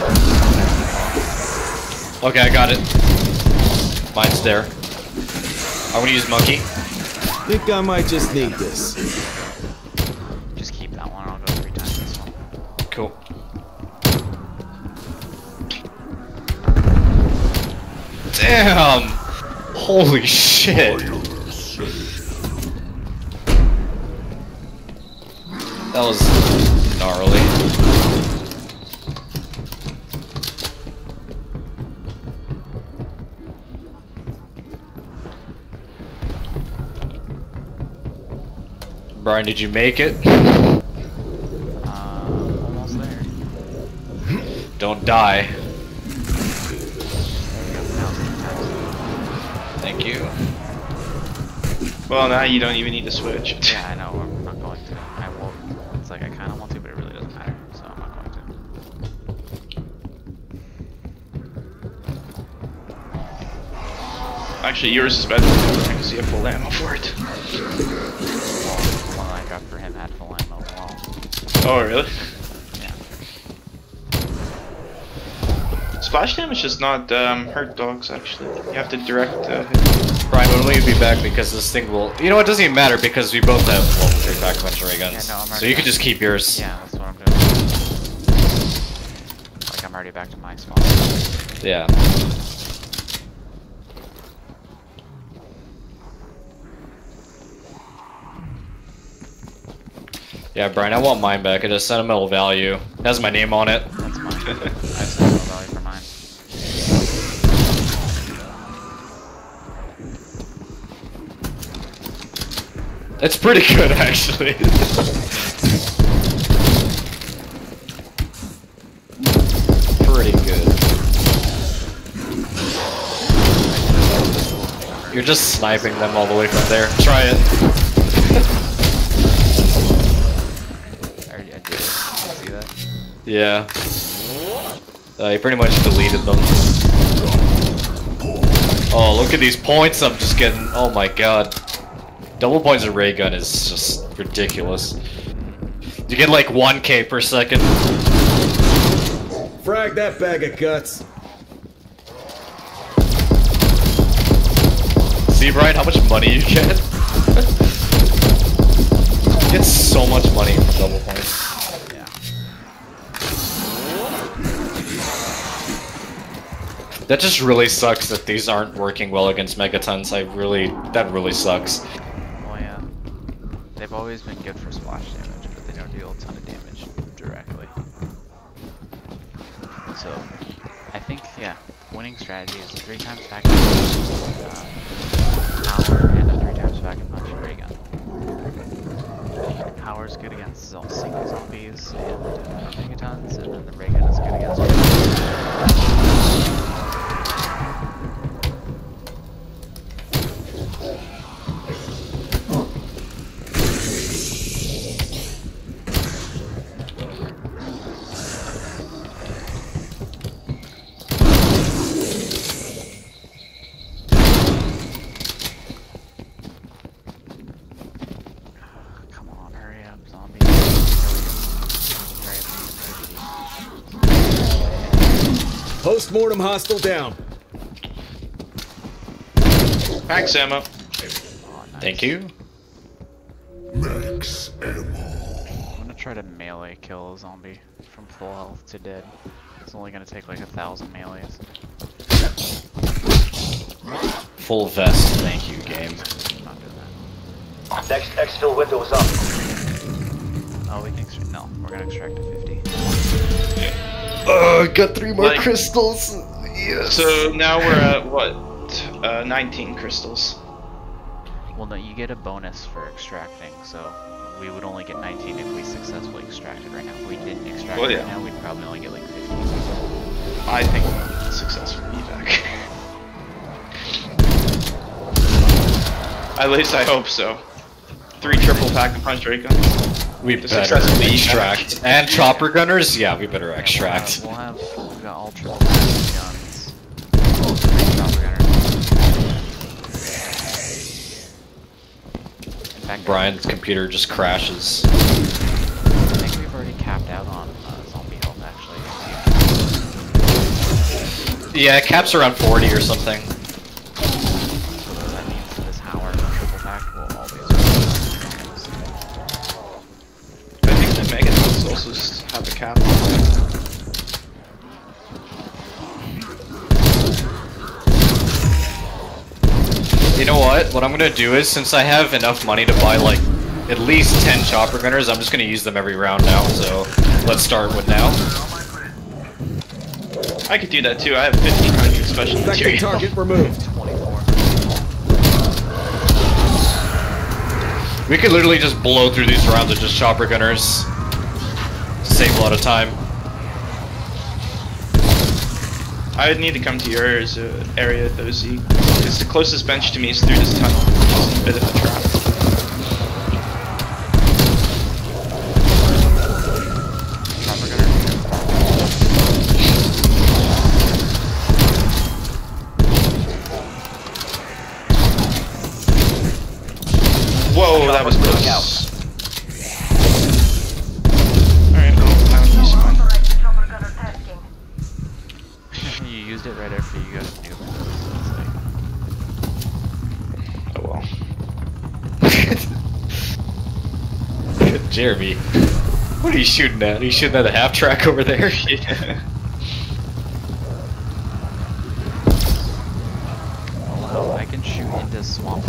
[SPEAKER 3] Okay, I got it. Mine's there. I'm gonna use monkey.
[SPEAKER 2] Think I might just need this.
[SPEAKER 4] Just keep that one. I'll go three times this one.
[SPEAKER 3] Cool. Damn! Holy shit! That was gnarly. Bryan, did you make it?
[SPEAKER 4] Uh, almost there.
[SPEAKER 3] Don't die.
[SPEAKER 4] There we go. Now three times.
[SPEAKER 3] Thank you.
[SPEAKER 1] Well, now you don't even need to switch.
[SPEAKER 4] Yeah, I know.
[SPEAKER 1] Actually, yours is better because you have full ammo for it.
[SPEAKER 4] Well, I got for him had full ammo. Well,
[SPEAKER 1] Oh, really?
[SPEAKER 4] yeah.
[SPEAKER 1] Splash damage does not um, hurt dogs, actually. You have to direct uh, hit.
[SPEAKER 3] Bryan, when will you be back? Because this thing will. You know, it doesn't even matter because we both have level 3 pack punch ray guns.
[SPEAKER 4] Yeah, no, I'm
[SPEAKER 3] so you could
[SPEAKER 4] back.
[SPEAKER 3] just keep yours.
[SPEAKER 4] Yeah, that's what I'm doing. Like I'm already back to my spot.
[SPEAKER 3] Yeah. Yeah, Bryan, I want mine back. It has sentimental value. It has my name on it.
[SPEAKER 4] That's mine. I have no value for mine.
[SPEAKER 3] It's pretty good, [LAUGHS] actually. pretty good. You're just sniping them all the way from there. Try it. Yeah. Uh, you pretty much deleted them. Oh, look at these points I'm just getting. Oh my god. Double points of ray gun is just ridiculous. You get like 1k per second.
[SPEAKER 2] Frag that bag of guts.
[SPEAKER 3] See, Bryan, how much money you get? [LAUGHS] you get so much money from double points. That just really sucks that these aren't working well against megatons. I really, that really sucks.
[SPEAKER 4] Oh yeah. They've always been good for splash damage, but they don't deal a ton of damage directly. So, I think, yeah, winning strategy is three times back and um, power, and a three times back and punch ray gun. Power's good against single zombies and uh, megatons, and then the ray gun is good against. Come on, hurry up, zombie. Hurry up. Hurry up.
[SPEAKER 2] Post-mortem hostile down.
[SPEAKER 1] Max ammo.
[SPEAKER 4] Oh, nice.
[SPEAKER 3] Thank you.
[SPEAKER 4] I'm gonna try to melee kill a zombie from full health to dead. It's only gonna take like a thousand melees.
[SPEAKER 3] Full vest. Thank you, game.
[SPEAKER 4] I'm not.
[SPEAKER 5] Next exfil window is up.
[SPEAKER 4] Oh, we can extract. No, we're gonna extract to 50.
[SPEAKER 3] Oh, got three more
[SPEAKER 1] Like-
[SPEAKER 3] crystals. Yes.
[SPEAKER 1] So now we're at what? Uh, 19 crystals.
[SPEAKER 4] Well, no, you get a bonus for extracting, so we would only get 19 if we successfully extracted right now. If we didn't extract
[SPEAKER 1] Well,
[SPEAKER 4] right
[SPEAKER 1] yeah.
[SPEAKER 4] now, we'd probably only get like 15.
[SPEAKER 1] I think we'll successful evac. [LAUGHS] At least I hope so. Three triple pack of punch ray guns.
[SPEAKER 3] We
[SPEAKER 1] to
[SPEAKER 3] better extract. And chopper gunners? Yeah, we better extract.
[SPEAKER 4] We'll have, we'll have we've got all triple guns. Three chopper gunners. Fact,
[SPEAKER 3] Bryan's computer just crashes.
[SPEAKER 4] I think we've already capped out on uh, zombie health actually.
[SPEAKER 3] Yeah, it caps around 40 or something. What? What I'm gonna do is, since I have enough money to buy like at least 10 chopper gunners, I'm just gonna use them every round now. So let's start with now.
[SPEAKER 1] I could do that too. I have 1500 special
[SPEAKER 2] Infected
[SPEAKER 1] material.
[SPEAKER 2] target removed. [LAUGHS]
[SPEAKER 3] We could literally just blow through these rounds with just chopper gunners. Save a lot of time.
[SPEAKER 1] I would need to come to your area, area though, Z. Because the closest bench to me is through this tunnel, is a bit of a trap.
[SPEAKER 3] Shooting at? He's shooting at the half track over there? [LAUGHS]
[SPEAKER 1] Yeah.
[SPEAKER 4] Oh, I can shoot into swamp.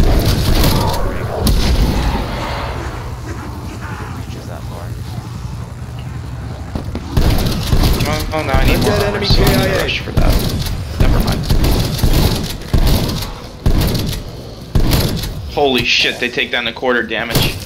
[SPEAKER 4] Reaches that far.
[SPEAKER 1] Oh, oh no, I need
[SPEAKER 2] Let
[SPEAKER 1] more
[SPEAKER 2] that enemy
[SPEAKER 1] so
[SPEAKER 2] KIA.
[SPEAKER 1] rush for that. Never mind. Holy shit, they take down the quarter damage.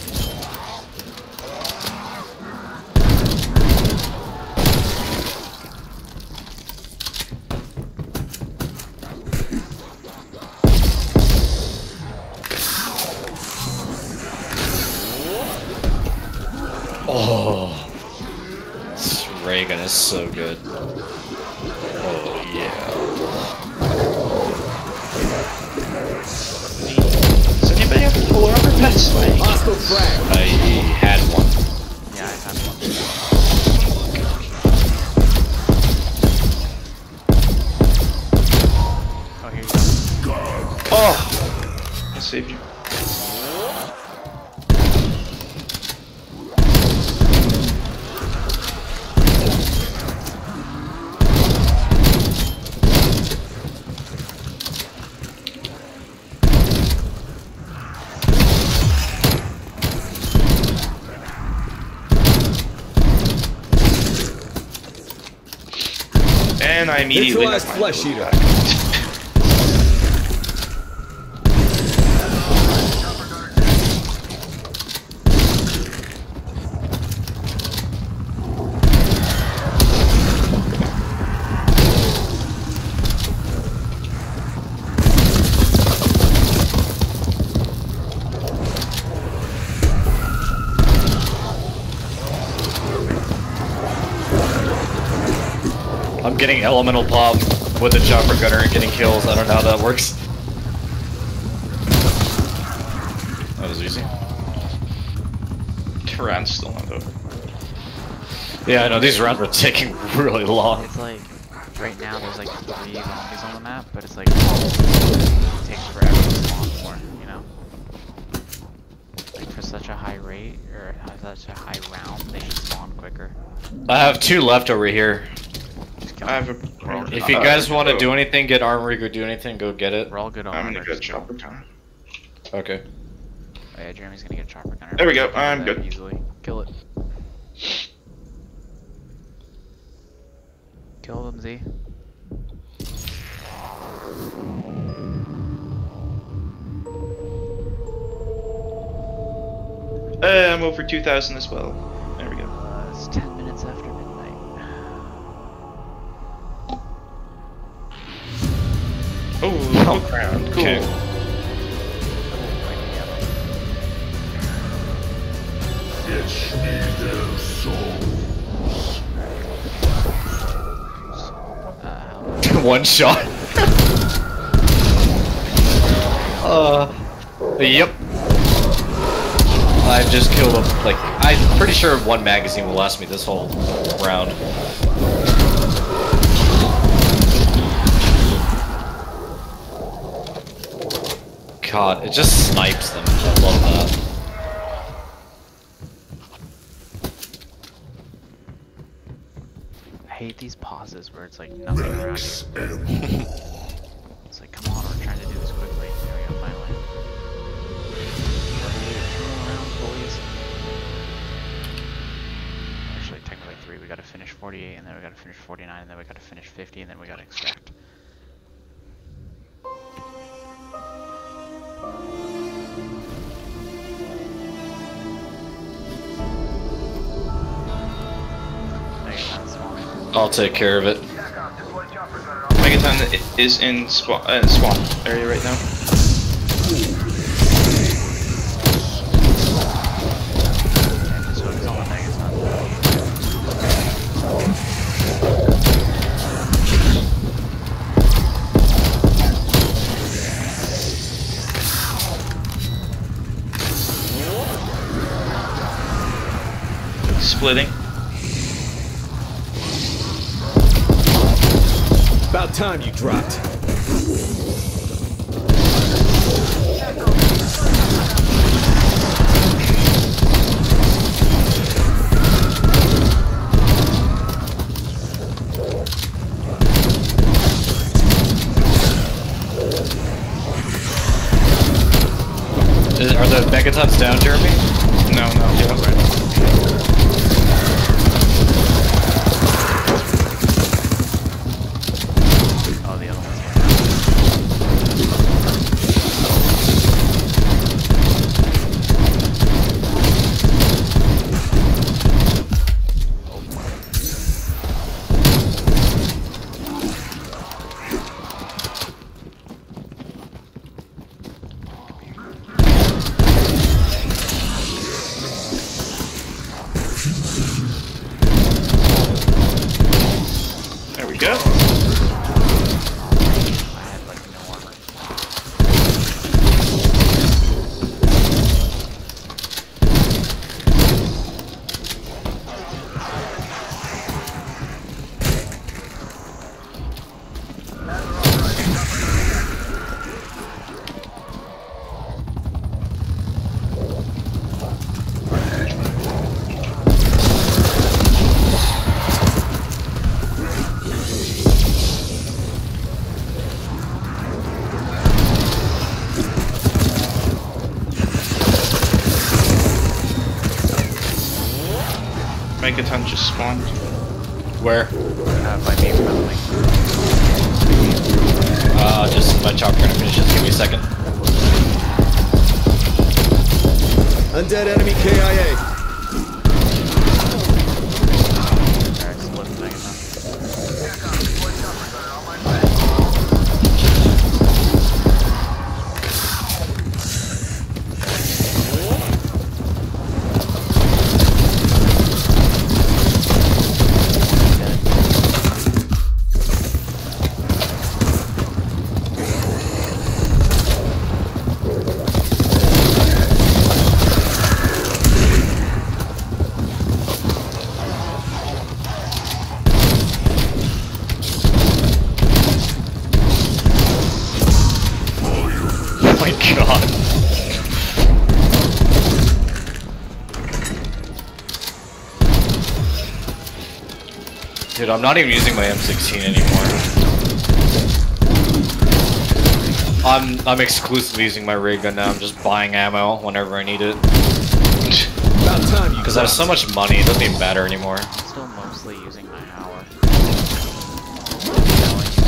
[SPEAKER 1] Saved you. And I immediately
[SPEAKER 2] Neutralized flesh eater.
[SPEAKER 1] back.
[SPEAKER 3] Getting elemental pop with the chopper gunner and getting kills. I don't know how that works. That was easy.
[SPEAKER 1] Turan's still not over.
[SPEAKER 3] Yeah, I know these rounds were taking [LAUGHS] really long.
[SPEAKER 4] It's like, right now there's like three zombies on the map, but it's like, it takes forever to spawn more, you know? Like for such a high rate, or uh, such a high round, they should spawn quicker.
[SPEAKER 3] I have two left over here.
[SPEAKER 4] Just kill
[SPEAKER 1] I have a.
[SPEAKER 3] If you
[SPEAKER 1] uh,
[SPEAKER 3] guys want to do anything, get armory, go do anything, go get it.
[SPEAKER 4] We're all good on
[SPEAKER 1] I'm gonna
[SPEAKER 4] get
[SPEAKER 1] go chopper time.
[SPEAKER 3] Okay.
[SPEAKER 4] Oh yeah, Jeremy's gonna get a chopper gunner.
[SPEAKER 1] There we go,
[SPEAKER 4] He can do
[SPEAKER 1] I'm good.
[SPEAKER 4] Easily. Kill it. Kill them, Z.
[SPEAKER 1] Uh, I'm over 2,000 as well. There we go.
[SPEAKER 4] Uh,
[SPEAKER 1] Hook round. Cool.
[SPEAKER 3] Okay. [LAUGHS] One shot. uh. Yep. I just killed him. Like, I'm pretty sure one magazine will last me this whole round. God, it just snipes them. I love that.
[SPEAKER 4] I hate these pauses where it's like nothing around you. [LAUGHS] it's like, come on, we're trying to do this quickly. There we go, finally. 48, two more rounds, boys. Actually, technically three. We gotta finish 48, and then we gotta finish 49, and then we gotta finish 50, and then we gotta extract.
[SPEAKER 3] I'll take care of it.
[SPEAKER 1] Megaton is in spawn, uh, area right now. Splitting.
[SPEAKER 2] Time you dropped.
[SPEAKER 1] Megaton just spawned.
[SPEAKER 3] Where?
[SPEAKER 4] Uh, by me probably.
[SPEAKER 3] Uh, just my chopper gonna finish. Just give me a second.
[SPEAKER 2] Undead enemy KIA.
[SPEAKER 3] Dude, I'm not even using my M16 anymore. I'm I'm exclusively using my ray gun now. I'm just buying ammo whenever I need it.
[SPEAKER 2] About time you
[SPEAKER 3] Because I have so much money, it doesn't even matter anymore.
[SPEAKER 4] I'm still mostly using my hour.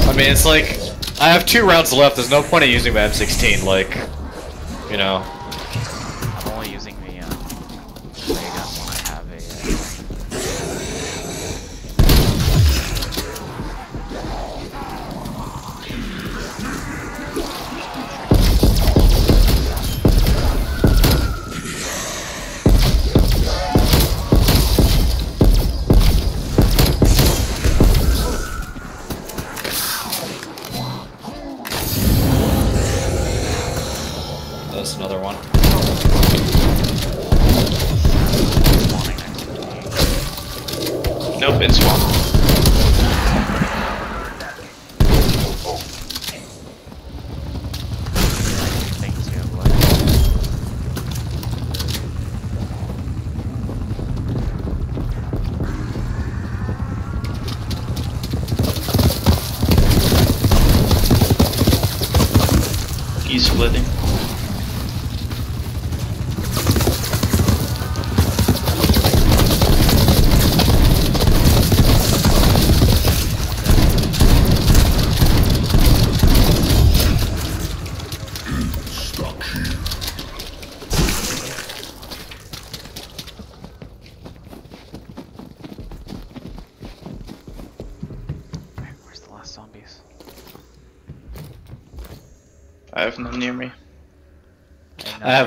[SPEAKER 3] I mean, it's like I have two rounds left. There's no point in using my M16. Like, you know.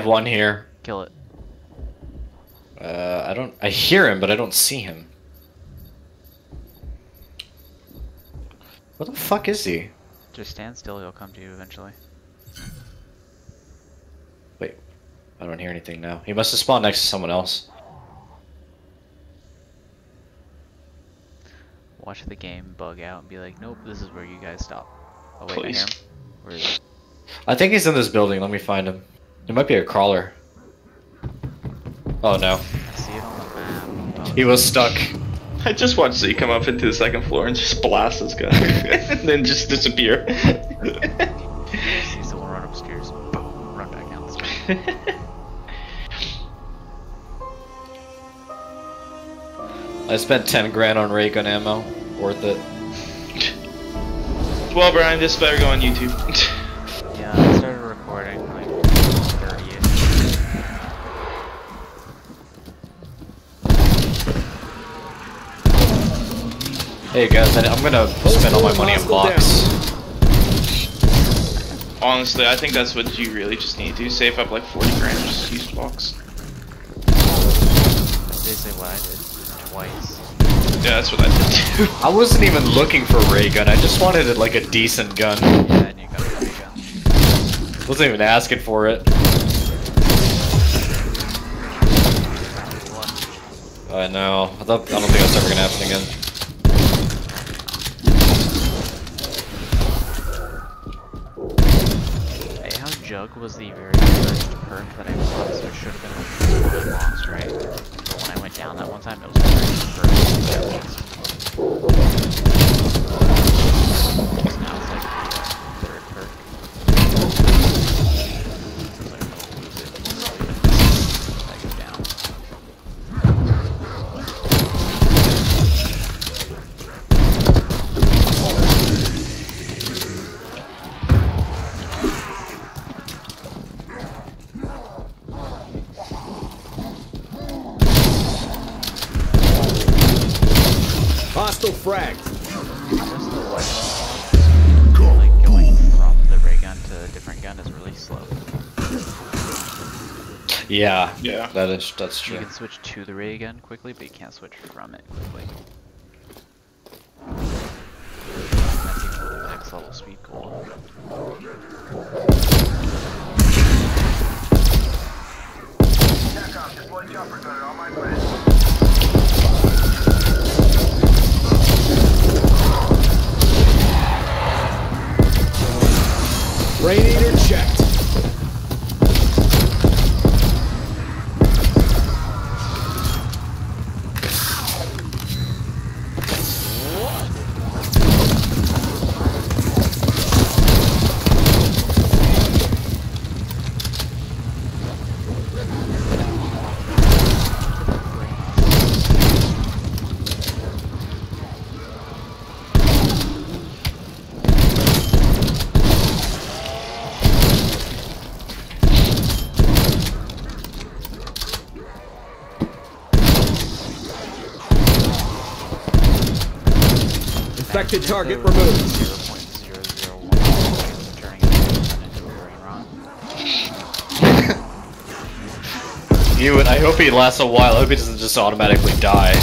[SPEAKER 3] Have one here.
[SPEAKER 4] Kill it.
[SPEAKER 3] Uh, I don't. I hear him, but I don't see him. What the fuck is he?
[SPEAKER 4] Just stand still, he'll come to you eventually.
[SPEAKER 3] Wait, I don't hear anything now. He must have spawned next to someone else.
[SPEAKER 4] Watch the game bug out and be like, nope, this is where you guys stop. Oh wait,
[SPEAKER 1] Please.
[SPEAKER 4] I hear him. Where is he?
[SPEAKER 3] I think he's in this building. Let me find him. It might be a crawler. Oh no.
[SPEAKER 4] I see it on the map. Oh,
[SPEAKER 3] he was stuck.
[SPEAKER 1] I just watched Z come up into the second floor and just blast this guy. [LAUGHS] and then just disappear.
[SPEAKER 4] He's the one run upstairs. Boom, run back downstairs. [LAUGHS]
[SPEAKER 3] I spent 10 grand on ray gun ammo. Worth it.
[SPEAKER 1] Well, Bryan, this better go on YouTube. [LAUGHS]
[SPEAKER 3] Hey guys, I- I'm gonna spend all my money on blocks.
[SPEAKER 1] Honestly, I think that's what you really just need to do. Save up like 40 grand, just use
[SPEAKER 4] blocks. Basically what I did twice.
[SPEAKER 1] Yeah, that's what I did too. [LAUGHS]
[SPEAKER 3] I wasn't even looking for ray gun. I just wanted it like a decent gun.
[SPEAKER 4] Yeah, and you got a ray gun.
[SPEAKER 3] Wasn't even asking for it. I know. I don't think that's ever gonna happen again.
[SPEAKER 4] Hey, how Jug was the very first perk that I so it should have been I lost, right? But when I went down that one time, it was the very first perk that I lost.
[SPEAKER 3] Yeah.
[SPEAKER 1] Yeah.
[SPEAKER 3] That is that's true.
[SPEAKER 4] You can switch to the ray gun quickly, but you can't switch from it quickly. That's even with next level Speed Cola.
[SPEAKER 5] TACOM, deploy chopper gunner on my way.
[SPEAKER 2] Brain eater checked. Infected target removed.
[SPEAKER 4] 0.001 turning into a brain rot.
[SPEAKER 3] You and I hope he lasts a while. I hope he doesn't just automatically die.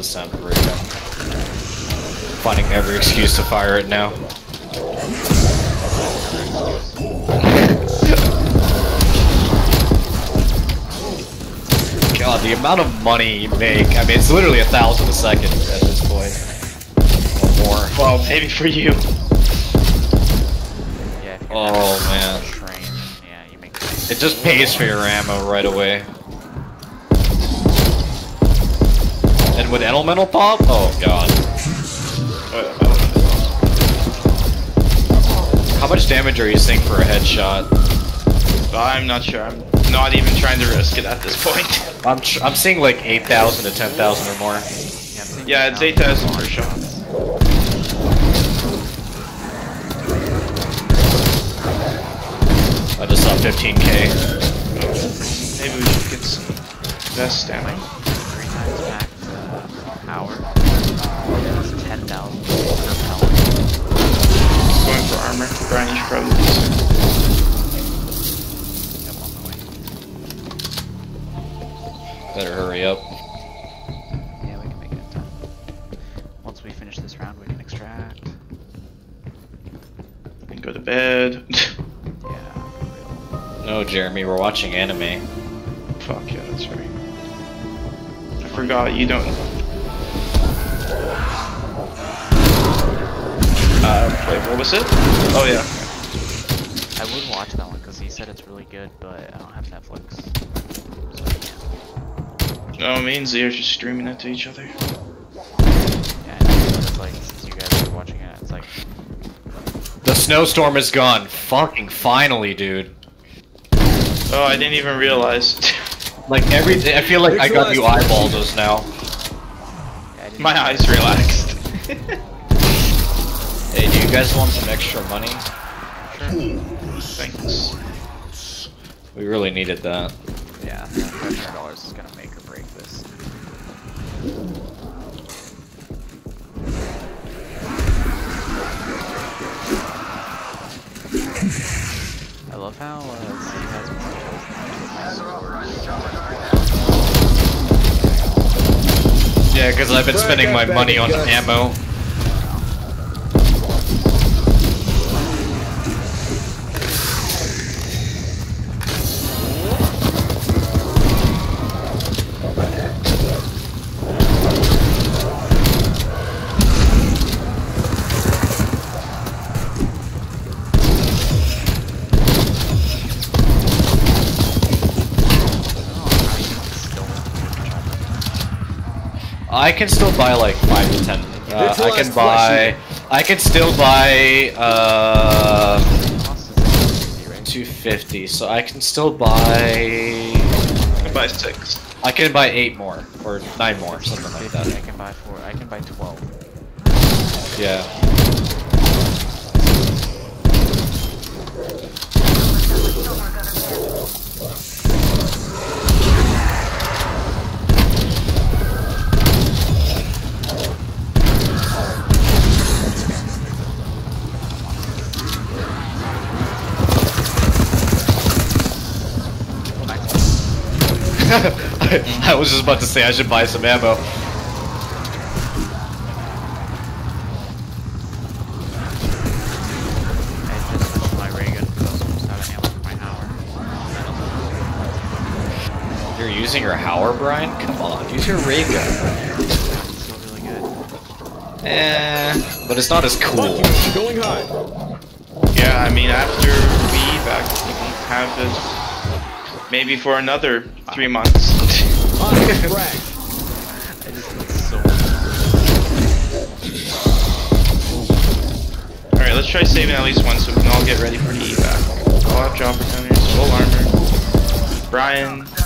[SPEAKER 4] The
[SPEAKER 3] sound of ray. Finding every excuse to fire it now. God, the amount of money you make. I mean, it's literally a thousand a second at this point. Or more.
[SPEAKER 1] Well, maybe for you.
[SPEAKER 4] Yeah, if you're
[SPEAKER 3] Oh, man.
[SPEAKER 4] trained, yeah, you make
[SPEAKER 3] It just pays for your ammo right away. Pop? Oh god.
[SPEAKER 1] I don't know.
[SPEAKER 3] How much damage are you seeing for a headshot?
[SPEAKER 1] I'm not sure. I'm not even trying to risk it at this point. [LAUGHS]
[SPEAKER 3] I'm I'm seeing like 8,000 to 10,000 or more.
[SPEAKER 4] Yeah, I'm seeing
[SPEAKER 1] Yeah,
[SPEAKER 4] the
[SPEAKER 1] it's 8,000 per shot.
[SPEAKER 3] I just saw 15k.
[SPEAKER 1] Maybe we should get some vest damage. Armor. Bryan, you should probably do some.
[SPEAKER 4] I'm on my way.
[SPEAKER 3] Better hurry up.
[SPEAKER 4] Yeah, we can make it in time. Once we finish this round, we can extract.
[SPEAKER 1] And go to bed. [LAUGHS]
[SPEAKER 4] Yeah.
[SPEAKER 3] No, Jeremy, we're watching anime.
[SPEAKER 1] Fuck yeah, that's right. I forgot you don't. Wait, what was it? Oh yeah.
[SPEAKER 4] I would watch that one because he said it's really good, but I don't have Netflix. So I can't.
[SPEAKER 1] No, me and Z are just streaming it to each other.
[SPEAKER 4] Yeah, I know, but it's like, since you guys are watching it, it's like,
[SPEAKER 3] The snowstorm is gone. Fucking finally, dude.
[SPEAKER 1] Oh, I didn't even realize. [LAUGHS]
[SPEAKER 3] Like every, I feel like I got new eyeballs just now.
[SPEAKER 4] yeah,
[SPEAKER 1] My eyes relaxed. [LAUGHS]
[SPEAKER 3] Hey, do you guys want some extra money?
[SPEAKER 1] Thanks.
[SPEAKER 3] We really needed that.
[SPEAKER 4] Yeah, five hundred dollars is gonna make or break this. I love how uh, Steve has more health
[SPEAKER 3] Yeah, because I've been spending my money on ammo. I can still buy like five to ten. Uh, I can buy. I can still buy uh,
[SPEAKER 4] cost is 50,
[SPEAKER 3] 250. So I can still buy.
[SPEAKER 1] I buy six.
[SPEAKER 3] I can buy eight more or nine more, something like
[SPEAKER 4] 50, I can buy four. I can buy twelve.
[SPEAKER 3] Yeah. [LAUGHS] I, was just about to say I should buy some ammo. You're using your Hauer, Bryan? Come on, use your ray gun.
[SPEAKER 4] It's really good.
[SPEAKER 3] Eh, but it's not as cool.
[SPEAKER 2] Going high.
[SPEAKER 1] Yeah, I mean, after we back, can have this maybe for another three months.
[SPEAKER 4] I just so
[SPEAKER 1] Alright, let's try saving at least one so we can all get ready for the evac. All have dropper counters, full armor.
[SPEAKER 3] Bryan.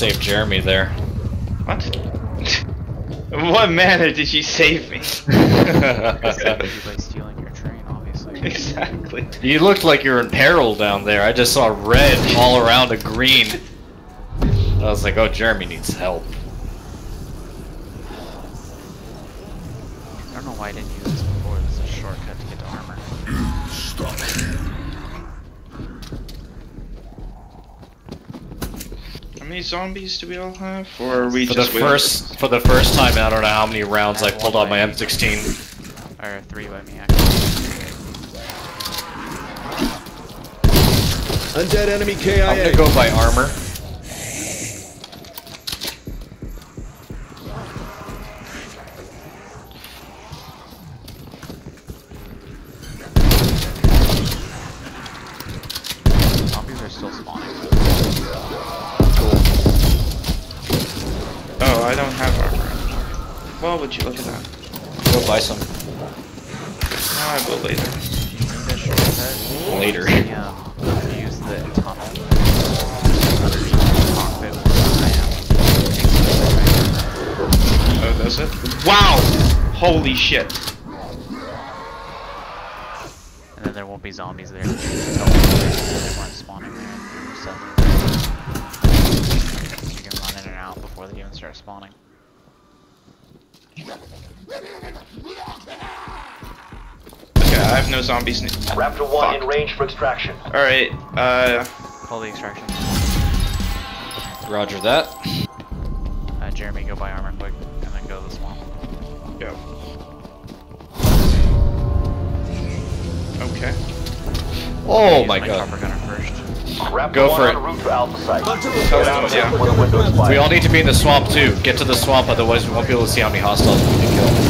[SPEAKER 3] Saved Jeremy there.
[SPEAKER 1] what? [LAUGHS] what manner did you save me?
[SPEAKER 4] By stealing your train, obviously. [LAUGHS]
[SPEAKER 1] exactly.
[SPEAKER 3] you looked like you were in peril down there. I just saw red all around a green. I was like, oh, Jeremy needs help.
[SPEAKER 1] Zombies do we all have? Or are we
[SPEAKER 3] For the
[SPEAKER 1] just waiting?
[SPEAKER 3] first, for the first time, I don't know how many rounds I pulled out my M16.
[SPEAKER 4] Or three by me, actually.
[SPEAKER 2] Undead enemy KIA.
[SPEAKER 3] I'm gonna go by armor.
[SPEAKER 4] Zombies.
[SPEAKER 1] ne-
[SPEAKER 6] Raptor 1 in range for extraction.
[SPEAKER 1] Alright, uh,
[SPEAKER 4] Pull the extraction.
[SPEAKER 3] Roger that.
[SPEAKER 4] Uh, Jeremy, go buy armor quick, and then go to the swamp.
[SPEAKER 1] Yep. Okay.
[SPEAKER 3] Oh
[SPEAKER 4] Use
[SPEAKER 3] my
[SPEAKER 4] my
[SPEAKER 3] god.
[SPEAKER 4] chopper.
[SPEAKER 6] Raptor
[SPEAKER 3] Go for it.
[SPEAKER 6] route to Alpha Site.
[SPEAKER 2] Hunter
[SPEAKER 6] Get
[SPEAKER 2] reporting.
[SPEAKER 6] out
[SPEAKER 1] Yeah.
[SPEAKER 6] when the windows fire.
[SPEAKER 3] We all need to be in the swamp too. Get to the swamp, otherwise we won't be able to see how many hostiles we can kill.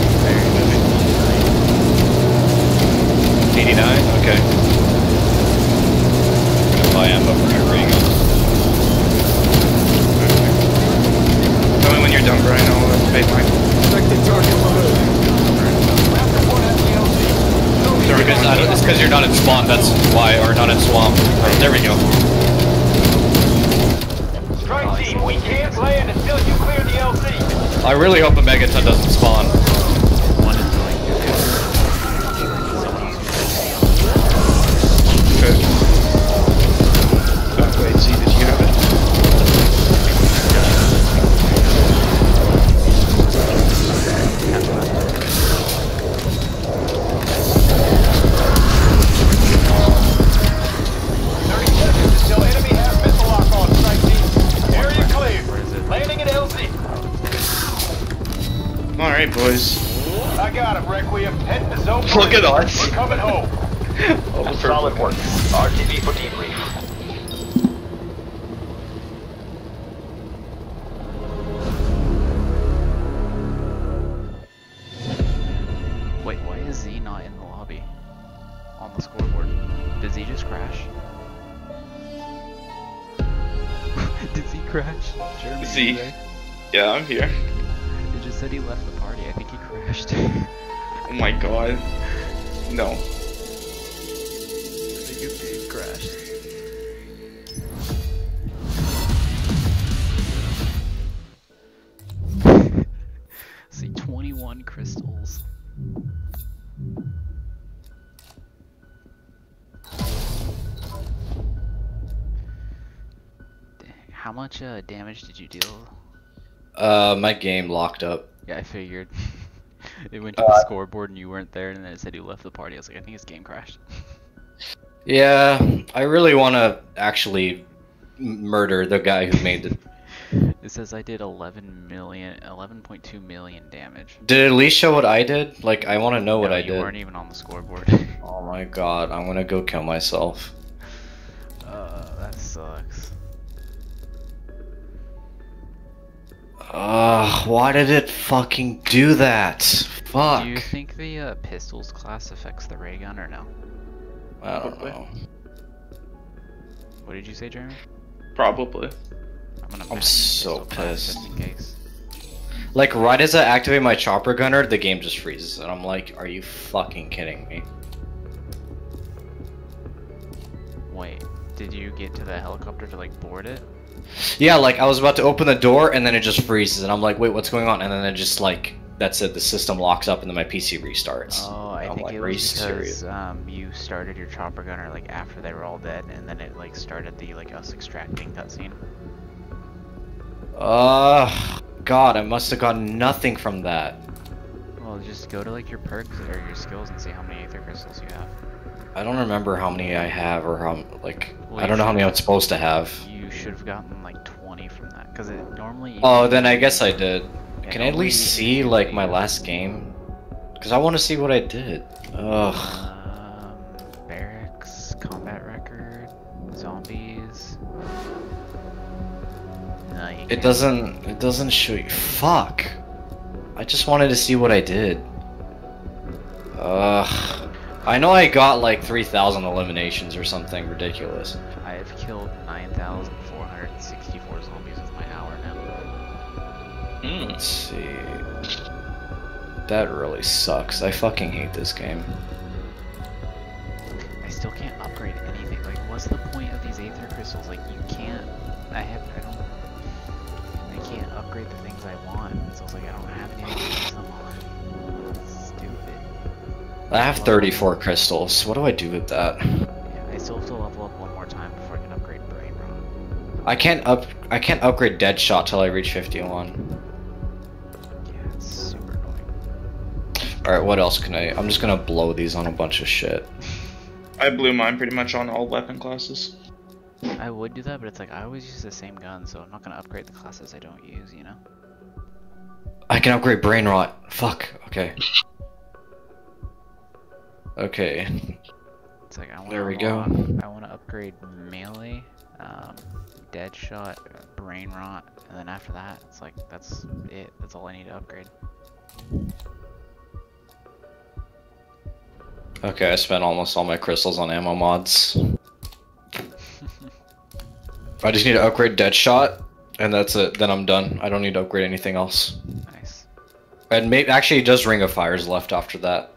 [SPEAKER 3] 89? Okay. I'm gonna buy ammo for my ray gun.
[SPEAKER 1] Tell me when you're done, Bryan. I'll activate mine.
[SPEAKER 2] Detecting target removed.
[SPEAKER 1] Sorry,
[SPEAKER 3] Because I it's because you're not in spawn, that's why, or not in swamp. Right, there we go.
[SPEAKER 5] Strike team, we can't land until you clear the LZ.
[SPEAKER 3] I really hope a Megaton doesn't spawn.
[SPEAKER 1] Alright, boys.
[SPEAKER 5] I got him, Requiem. Heading to zone.
[SPEAKER 1] Look at
[SPEAKER 5] three.
[SPEAKER 1] us.
[SPEAKER 5] We're coming home. [LAUGHS]
[SPEAKER 1] Oh,
[SPEAKER 6] Solid work. RTB for debrief.
[SPEAKER 4] Wait, why is Z not in the lobby? On the scoreboard. Did Z just crash? [LAUGHS] Did Z crash? Jeremy,
[SPEAKER 1] Z. Yeah, I'm here. No.
[SPEAKER 4] I think game crashed. See, 21 crystals. Dang, How much uh, damage did you deal?
[SPEAKER 3] Uh, my game locked up.
[SPEAKER 4] Yeah, I figured. [LAUGHS] it went to the scoreboard and you weren't there, and then it said you left the party. I was like, I think his game crashed.
[SPEAKER 3] Yeah, I really want to actually murder the guy who made it. [LAUGHS]
[SPEAKER 4] It says I did 11 million, 11.2 million damage.
[SPEAKER 3] Did it at least show what I did? Like, I want to know what I did.
[SPEAKER 4] you weren't even on the scoreboard.
[SPEAKER 3] Oh my god, I'm gonna go kill myself. [LAUGHS]
[SPEAKER 4] uh, that sucks.
[SPEAKER 3] Ugh, why did it fucking do that? Fuck.
[SPEAKER 4] Do you think the uh, pistols class affects the ray gun or no?
[SPEAKER 3] I don't know.
[SPEAKER 4] What did you say, Jeremy?
[SPEAKER 1] Probably.
[SPEAKER 4] I'm gonna.
[SPEAKER 3] I'm so pissed.
[SPEAKER 4] In case.
[SPEAKER 3] Like, right as I activate my chopper gunner, the game just freezes, and I'm like, are you fucking kidding me?
[SPEAKER 4] Wait, did you get to the helicopter to like board it?
[SPEAKER 3] Yeah, like, I was about to open the door, and then it just freezes, and I'm like, wait, what's going on? And then it just, like, that's it, the system locks up, and then my PC restarts.
[SPEAKER 4] Oh, I
[SPEAKER 3] I'm
[SPEAKER 4] think
[SPEAKER 3] like,
[SPEAKER 4] it was because um, you started your chopper gunner like after they were all dead, and then it like started the like us extracting cutscene.
[SPEAKER 3] Uh, God, I must have gotten nothing from that.
[SPEAKER 4] Well, just go to like your perks or your skills and see how many aether crystals you have.
[SPEAKER 3] I don't remember how many I have, or how, like,
[SPEAKER 4] Well,
[SPEAKER 3] I don't know how many I'm supposed to have.
[SPEAKER 4] Should have gotten like 20 from that, because it normally.
[SPEAKER 3] Oh, then I guess I did. Can I at least see, like, my last game? Because I want to see what I did. Ugh.
[SPEAKER 4] Um, barracks, combat record, zombies. No,
[SPEAKER 3] It
[SPEAKER 4] can't.
[SPEAKER 3] doesn't, it doesn't show you. Fuck. I just wanted to see what I did. Ugh. I know I got like 3,000 eliminations or something ridiculous.
[SPEAKER 4] I have killed 9,464
[SPEAKER 1] Hmm.
[SPEAKER 3] Let's see. That really sucks. I fucking hate this game.
[SPEAKER 4] I still can't upgrade anything. Like, what's the point of these aether crystals? Like, you can't. I have. I don't. I can't upgrade the things I want. So it's like I don't have anything to use them on. It's stupid.
[SPEAKER 3] I have 34 crystals. What do I do with that?
[SPEAKER 4] Yeah, I still have to level up one more time before I can upgrade brain rot.
[SPEAKER 3] I can't up. I can't upgrade Deadshot till I reach 51. Alright, what else can I... I'm just gonna blow these on a bunch of shit.
[SPEAKER 1] I blew mine pretty much on all weapon classes.
[SPEAKER 4] I would do that, but it's like I always use the same gun, so I'm not gonna upgrade the classes I don't use, you know?
[SPEAKER 3] I can upgrade brain rot. Fuck. Okay. Okay.
[SPEAKER 4] It's like I want
[SPEAKER 3] There we go.
[SPEAKER 4] I want to upgrade melee, um, Deadshot, brain rot, and then after that, it's like that's it. That's all I need to upgrade.
[SPEAKER 3] Okay, I spent almost all my crystals on ammo mods. [LAUGHS] I just need to upgrade Deadshot, and that's it. Then I'm done. I don't need to upgrade anything else.
[SPEAKER 4] Nice.
[SPEAKER 3] And maybe actually just Ring of Fire's left after that.